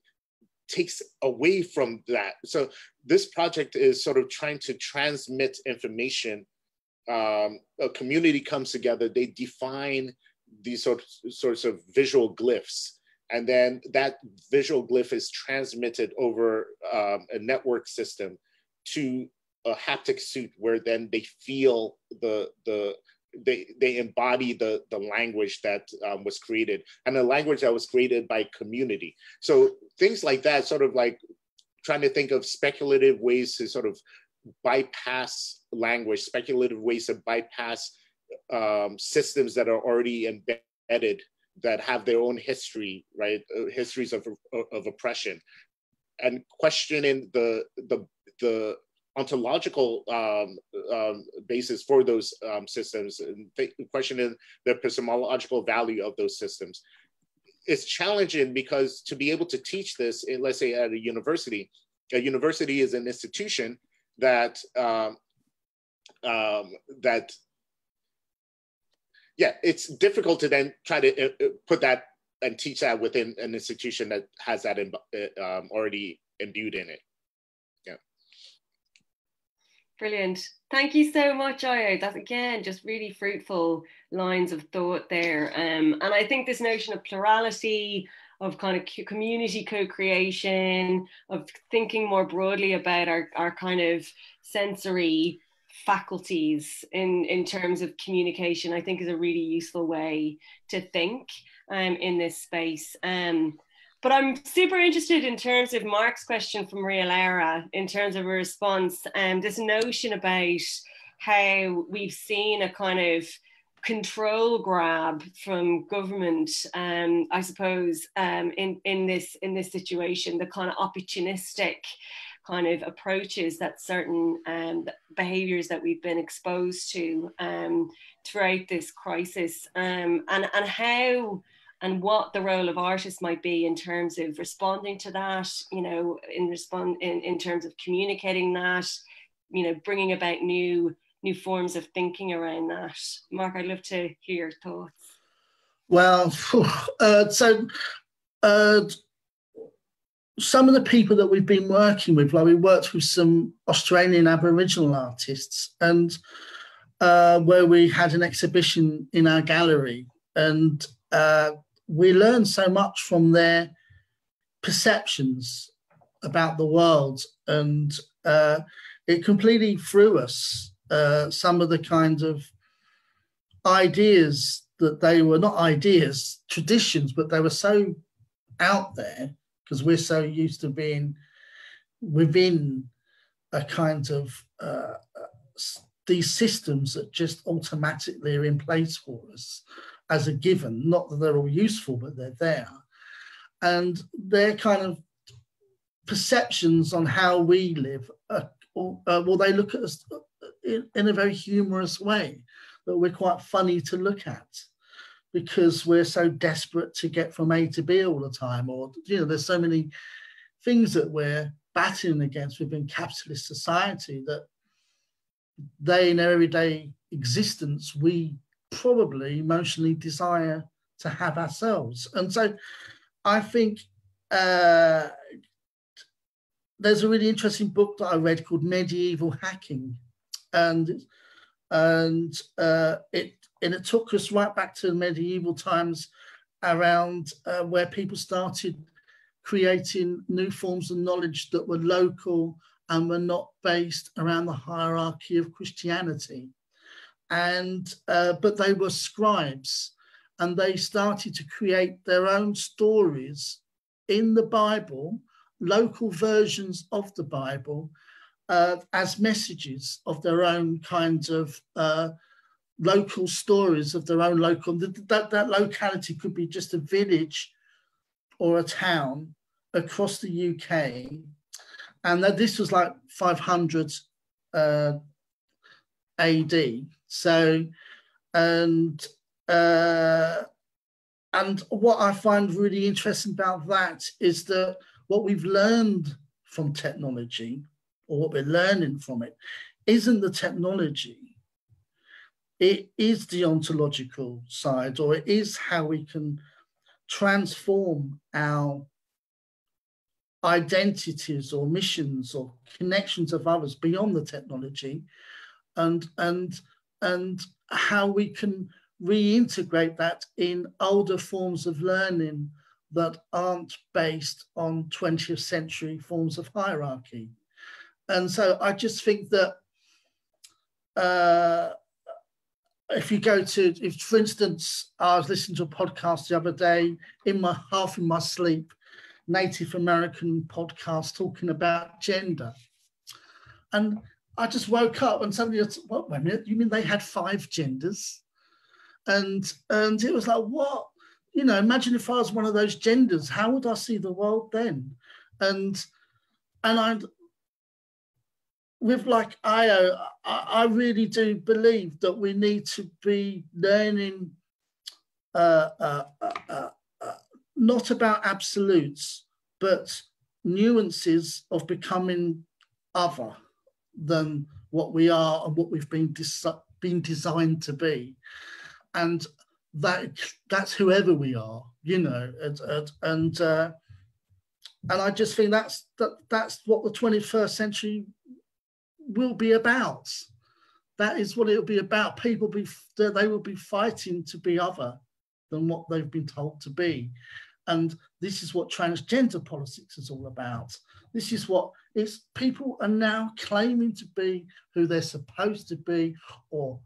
takes away from that. So this project is sort of trying to transmit information um, a community comes together, they define these sorts, sorts of visual glyphs. And then that visual glyph is transmitted over um, a network system to a haptic suit where then they feel the, the, they, they embody the, the language that um, was created and the language that was created by community. So things like that, sort of like trying to think of speculative ways to sort of bypass language, speculative ways to bypass um, systems that are already embedded that have their own history, right? Uh, histories of, of oppression, and questioning the the the ontological um, um, basis for those um, systems and questioning the epistemological value of those systems. It's challenging because to be able to teach this, in, let's say at a university, a university is an institution that um, um, that yeah, it's difficult to then try to uh, uh, put that and teach that within an institution that has that uh, um, already imbued in it. Yeah. Brilliant. Thank you so much, Ayo. That's again just really fruitful lines of thought there. Um, and I think this notion of plurality, of kind of community co-creation, of thinking more broadly about our, our kind of sensory faculties in, in terms of communication, I think is a really useful way to think um, in this space. Um, but I'm super interested in terms of Marc's question from Maria Laura, in terms of a response, um, this notion about how we've seen a kind of control grab from government, um, I suppose, um, in, in this in this situation, the kind of opportunistic kind of approaches that certain um, behaviors that we've been exposed to um, throughout this crisis um, and, and how and what the role of artists might be in terms of responding to that, you know, in respond in, in terms of communicating that, you know, bringing about new new forms of thinking around that. Marc, I'd love to hear your thoughts. Well, [LAUGHS] uh, so uh, some of the people that we've been working with, like we worked with some Australian Aboriginal artists, and uh, where we had an exhibition in our gallery, and uh, we learned so much from their perceptions about the world, and uh, it completely threw us uh, some of the kinds of ideas that they were not ideas, traditions, but they were so out there because we're so used to being within a kind of uh, these systems that just automatically are in place for us as a given. Not that they're all useful, but they're there. And their kind of perceptions on how we live, are, uh, well, they look at us in, in a very humorous way that we're quite funny to look at because we're so desperate to get from A to B all the time, or you know, there's so many things that we're battling against within capitalist society that they in their everyday existence we probably emotionally desire to have ourselves. And so I think uh, there's a really interesting book that I read called Medieval Hacking. And and uh, it and it took us right back to the medieval times around uh, where people started creating new forms of knowledge that were local and were not based around the hierarchy of Christianity. And uh, but they were scribes, and they started to create their own stories in the Bible, local versions of the Bible, uh, as messages of their own kinds of uh, local stories of their own local that, that locality could be just a village or a town across the UK and that this was like 500 uh, AD so and uh, and what I find really interesting about that is that what we've learned from technology or what we're learning from it isn't the technology it is the ontological side, or it is how we can transform our identities or missions or connections of others beyond the technology and and and how we can reintegrate that in older forms of learning that aren't based on 20th century forms of hierarchy. And so i just think that uh, if you go to, if for instance, I was listening to a podcast the other day in my half in my sleep, Native American podcast talking about gender, and I just woke up and suddenly, what? Wait a minute, you mean they had five genders? and and it was like what you know imagine if i was one of those genders how would i see the world then and and i with like Ayo I, I really do believe that we need to be learning uh, uh, uh, uh, uh not about absolutes but nuances of becoming other than what we are and what we've been, des- been designed to be. And that that's whoever we are, you know, and and uh, and I just think that's that that's what the 21st century will be about. That is what it will be about. People be they will be fighting to be other than what they've been told to be, and this is what transgender politics is all about. This is what it's people are now claiming to be who they're supposed to be or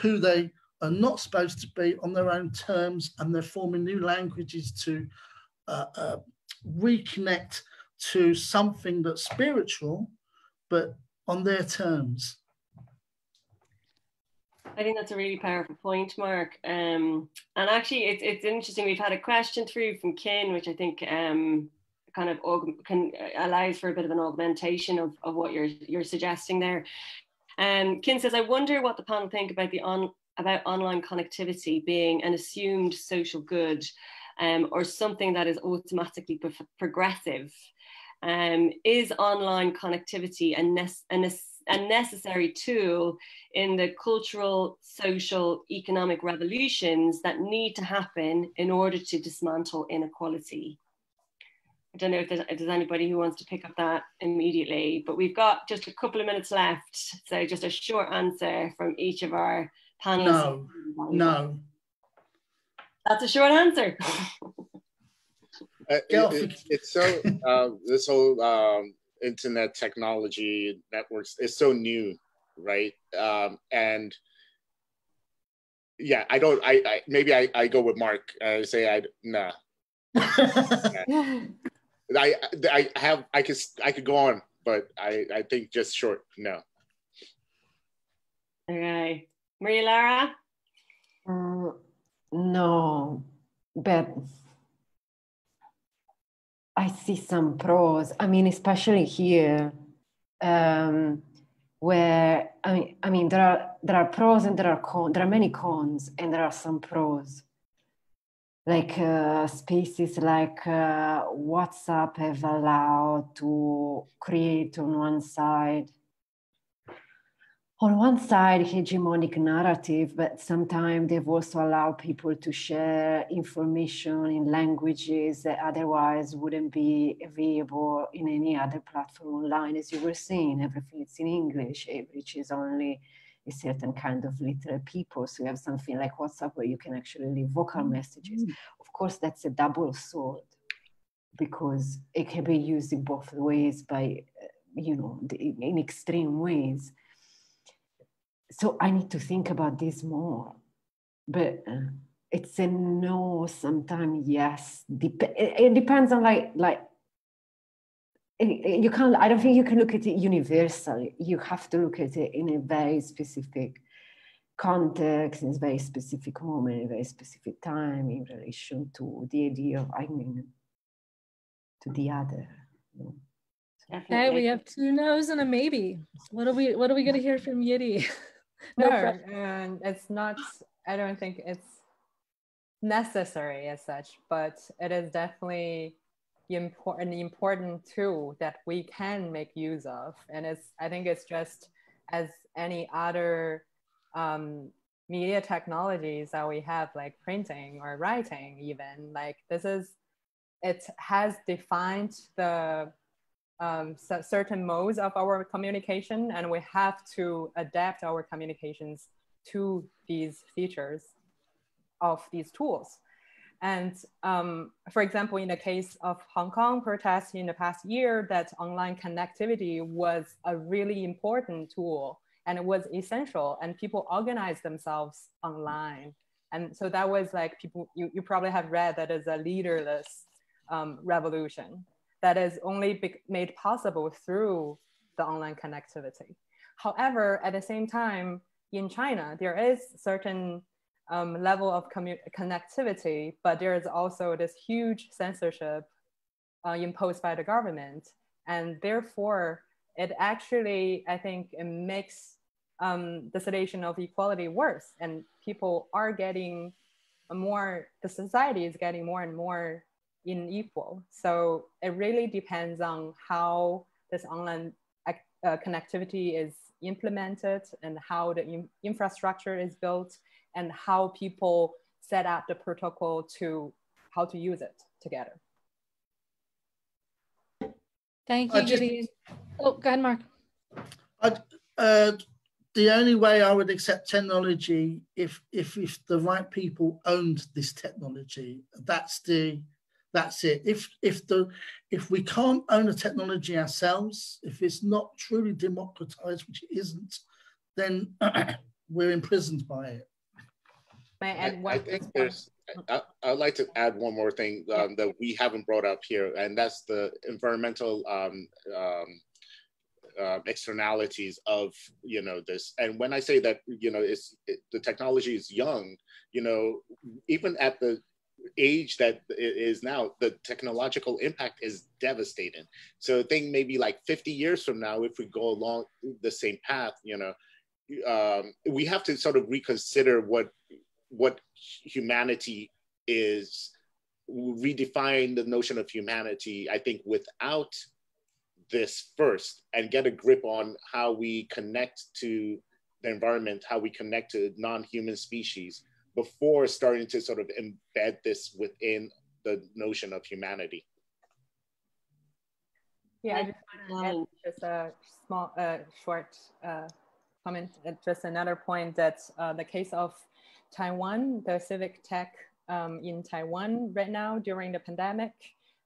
who they are not supposed to be on their own terms, and they're forming new languages to uh, uh, reconnect to something that's spiritual, but on their terms. I think that's a really powerful point, Marc. Um, and actually, it's it's interesting. We've had a question through from Kin, which I think um, kind of can uh, allows for a bit of an augmentation of, of what you're you're suggesting there. Um, Kin says, I wonder what the panel think about the on about online connectivity being an assumed social good, um, or something that is automatically pro- progressive. Um, is online connectivity a, ne- a ne- a necessary tool in the cultural, social, economic revolutions that need to happen in order to dismantle inequality. I don't know if there's, if there's, anybody who wants to pick up that immediately, but we've got just a couple of minutes left. So just a short answer from each of our panelists. No, no. That's a short answer. [LAUGHS] Uh, it, it, it's so, uh, this whole um, internet technology networks is so new, right? Um, and yeah, I don't. I, I maybe I, I go with Marc. I say I nah. [LAUGHS] I I have I could I could go on, but I I think just short no. Okay, Maria Laura. Uh, no, but I see some pros. I mean, especially here, um, where I mean, I mean, there are there are pros and there are cons. There are many cons and there are some pros. Like uh, spaces like uh, WhatsApp have allowed to create on one side on one side hegemonic narrative but sometimes they've also allowed people to share information in languages that otherwise wouldn't be available in any other platform online. As you were saying everything is in english which is only a certain kind of literate people. So you have something like whatsapp where you can actually leave vocal mm-hmm. messages. Of course that's a double sword because it can be used in both ways by you know in extreme ways so I need to think about this more. But uh, it's a no, sometimes yes. Dep- it, it, depends on like like you can't. I don't think you can look at it universally. You have to look at it in a very specific context, in a very specific moment, a very specific time, in relation to the idea of I mean to the other. You. Okay, we have two no's and a maybe. What are we what are we gonna hear from Yidi? [LAUGHS] no, and it's not, I don't think it's necessary as such, but it is definitely important an important tool that we can make use of. And it's I think it's just as any other um, media technologies that we have, like printing or writing, even like this is it has defined the um, certain modes of our communication and we have to adapt our communications to these features of these tools. And um, for example, in the case of Hong Kong protests in the past year, that online connectivity was a really important tool and it was essential and people organized themselves online. And so that was like people, you, you probably have read that as a leaderless um, revolution that is only made possible through the online connectivity. However, at the same time, in China, there is certain um, level of connectivity, but there is also this huge censorship uh, imposed by the government. And therefore, it actually, I think, makes um, the situation of equality worse. And people are getting more, the society is getting more and more unequal. So it really depends on how this online uh, connectivity is implemented and how the in infrastructure is built and how people set up the protocol to how to use it together. Thank you, just, Oh, go ahead, Marc. Uh, the only way I would accept technology if if if the right people owned this technology. That's the that's it. If if the if we can't own a technology ourselves, if it's not truly democratized, which it isn't, then [CLEARS THROAT] we're imprisoned by it. I? I, think there's. I, would like to add one more thing um, that we haven't brought up here, and that's the environmental um, um, uh, externalities of you know this. And when I say that you know it's it, the technology is young, you know, even at the age that is now, the technological impact is devastating. So I think maybe like 50 years from now, if we go along the same path, you know, um, we have to sort of reconsider what what humanity is redefine the notion of humanity i think without this first and get a grip on how we connect to the environment how we connect to non-human species before starting to sort of embed this within the notion of humanity. Yeah i just want to add just a small uh, short uh, comment just another point that uh, the case of Taiwan, the civic tech um, in Taiwan right now during the pandemic.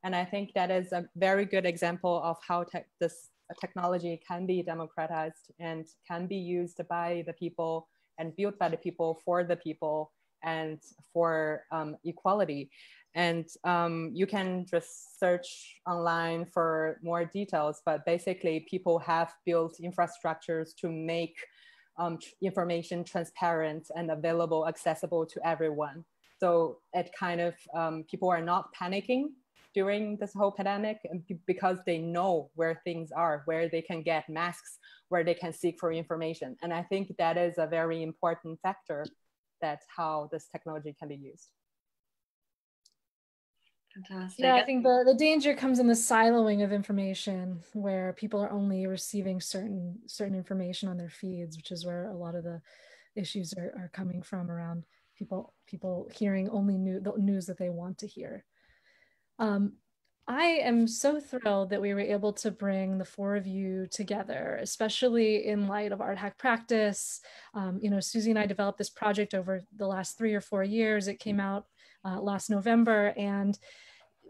And I think that is a very good example of how te this technology can be democratized and can be used by the people and built by the people for the people and for um, equality. And um, you can just search online for more details, but basically people have built infrastructures to make um, information transparent and available, accessible to everyone. So it kind of, um, people are not panicking during this whole pandemic because they know where things are, where they can get masks, where they can seek for information. And I think that is a very important factor that's how this technology can be used. Fantastic. Yeah, I think the, the danger comes in the siloing of information where people are only receiving certain certain information on their feeds, which is where a lot of the issues are, are coming from around people people hearing only new, the news that they want to hear. Um, I am so thrilled that we were able to bring the four of you together, especially in light of Art Hack practice. Um, you know, Susie and I developed this project over the last three or four years. It came out uh, last November. And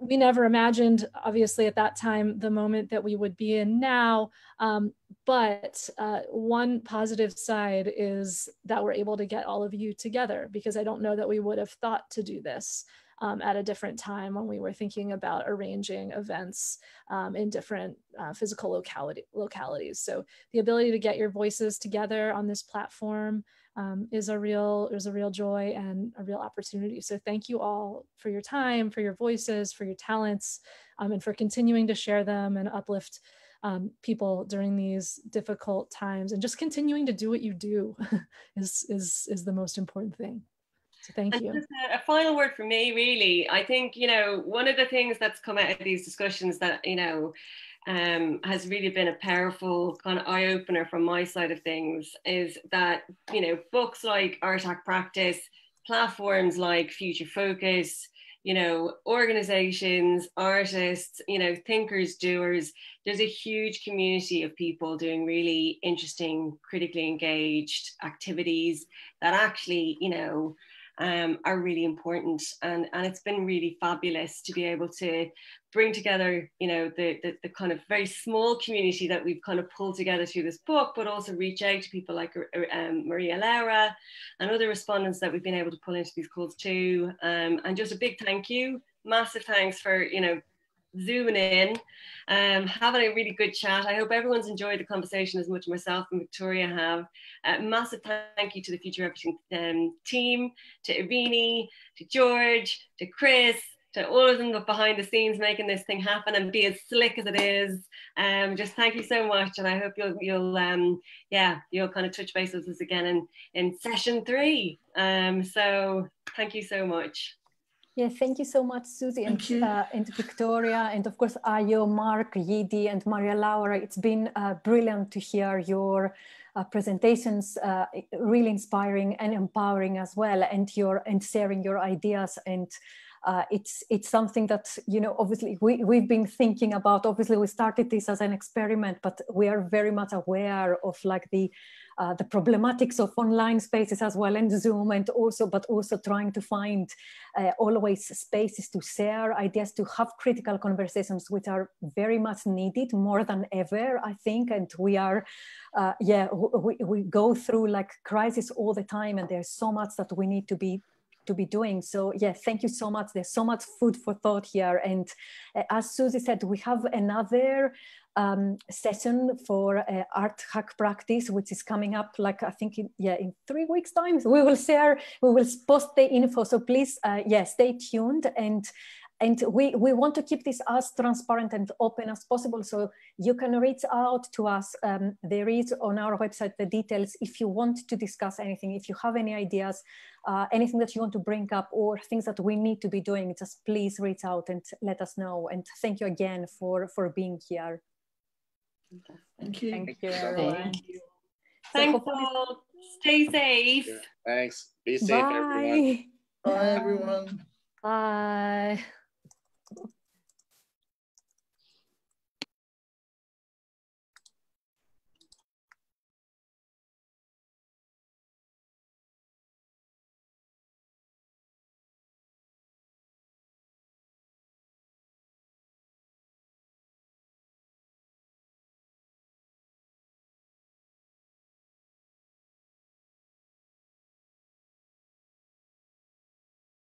we never imagined, obviously, at that time, the moment that we would be in now. Um, but uh, one positive side is that we're able to get all of you together because I don't know that we would have thought to do this. Um, at a different time when we were thinking about arranging events um, in different uh, physical locality, localities. So the ability to get your voices together on this platform um, is a real is a real joy and a real opportunity. So thank you all for your time, for your voices, for your talents, um, and for continuing to share them and uplift um, people during these difficult times. And just continuing to do what you do [LAUGHS] is is is the most important thing. So thank and you. A, a, final word for me, really. I think you know one of the things that's come out of these discussions that you know um, has really been a powerful kind of eye opener from my side of things is that, you know, books like Art Hack Practice, platforms like Future Focus, you know, organizations, artists, you know, thinkers, doers, there's a huge community of people doing really interesting, critically engaged activities that actually, you know, um, are really important. And, and it's been really fabulous to be able to bring together, you know, the, the, the, kind of very small community that we've kind of pulled together through this book, but also reach out to people like um, Maria Laura and other respondents that we've been able to pull into these calls too. Um, and just a big thank you, massive thanks for, you know, zooming in, um, having a really good chat. I hope everyone's enjoyed the conversation as much as myself and Victoria have. Uh, massive thank you to the Future Everything um, team, to Irini, to George, to Chris, to all of them behind the scenes making this thing happen and be as slick as it is. Um, just thank you so much, and I hope you'll you'll um, yeah you'll kind of touch base with us again in in session three. Um, so thank you so much. Yeah, thank you so much, Susie and, uh, and Victoria, and of course Ayo, Marc, Yidi, and Maria Laura. It's been uh, brilliant to hear your uh, presentations, uh, really inspiring and empowering as well, and your and sharing your ideas. And uh, it's it's something that you know obviously we, we've been thinking about. Obviously we started this as an experiment but we are very much aware of like the uh, the problematics of online spaces as well and zoom and also but also trying to find uh, always spaces to share ideas to have critical conversations which are very much needed more than ever i think and we are uh, yeah we, we go through like crisis all the time and there's so much that we need to be to be doing. So yeah, thank you so much. There's so much food for thought here. And uh, as Susie said, we have another um, session for uh, art hack practice, which is coming up like I think in, yeah in three weeks time. We will share, we will post the info. So please uh, yeah stay tuned and and we, we want to keep this as transparent and open as possible. So you can reach out to us. Um, there is on our website the details if you want to discuss anything, if you have any ideas, uh, anything that you want to bring up or things that we need to be doing, just please reach out and let us know. And thank you again for, for being here. Thank you. Thank you. Thank you. Thanks all. Stay safe. Yeah, thanks. Be safe, Bye. everyone. Bye, everyone. Bye.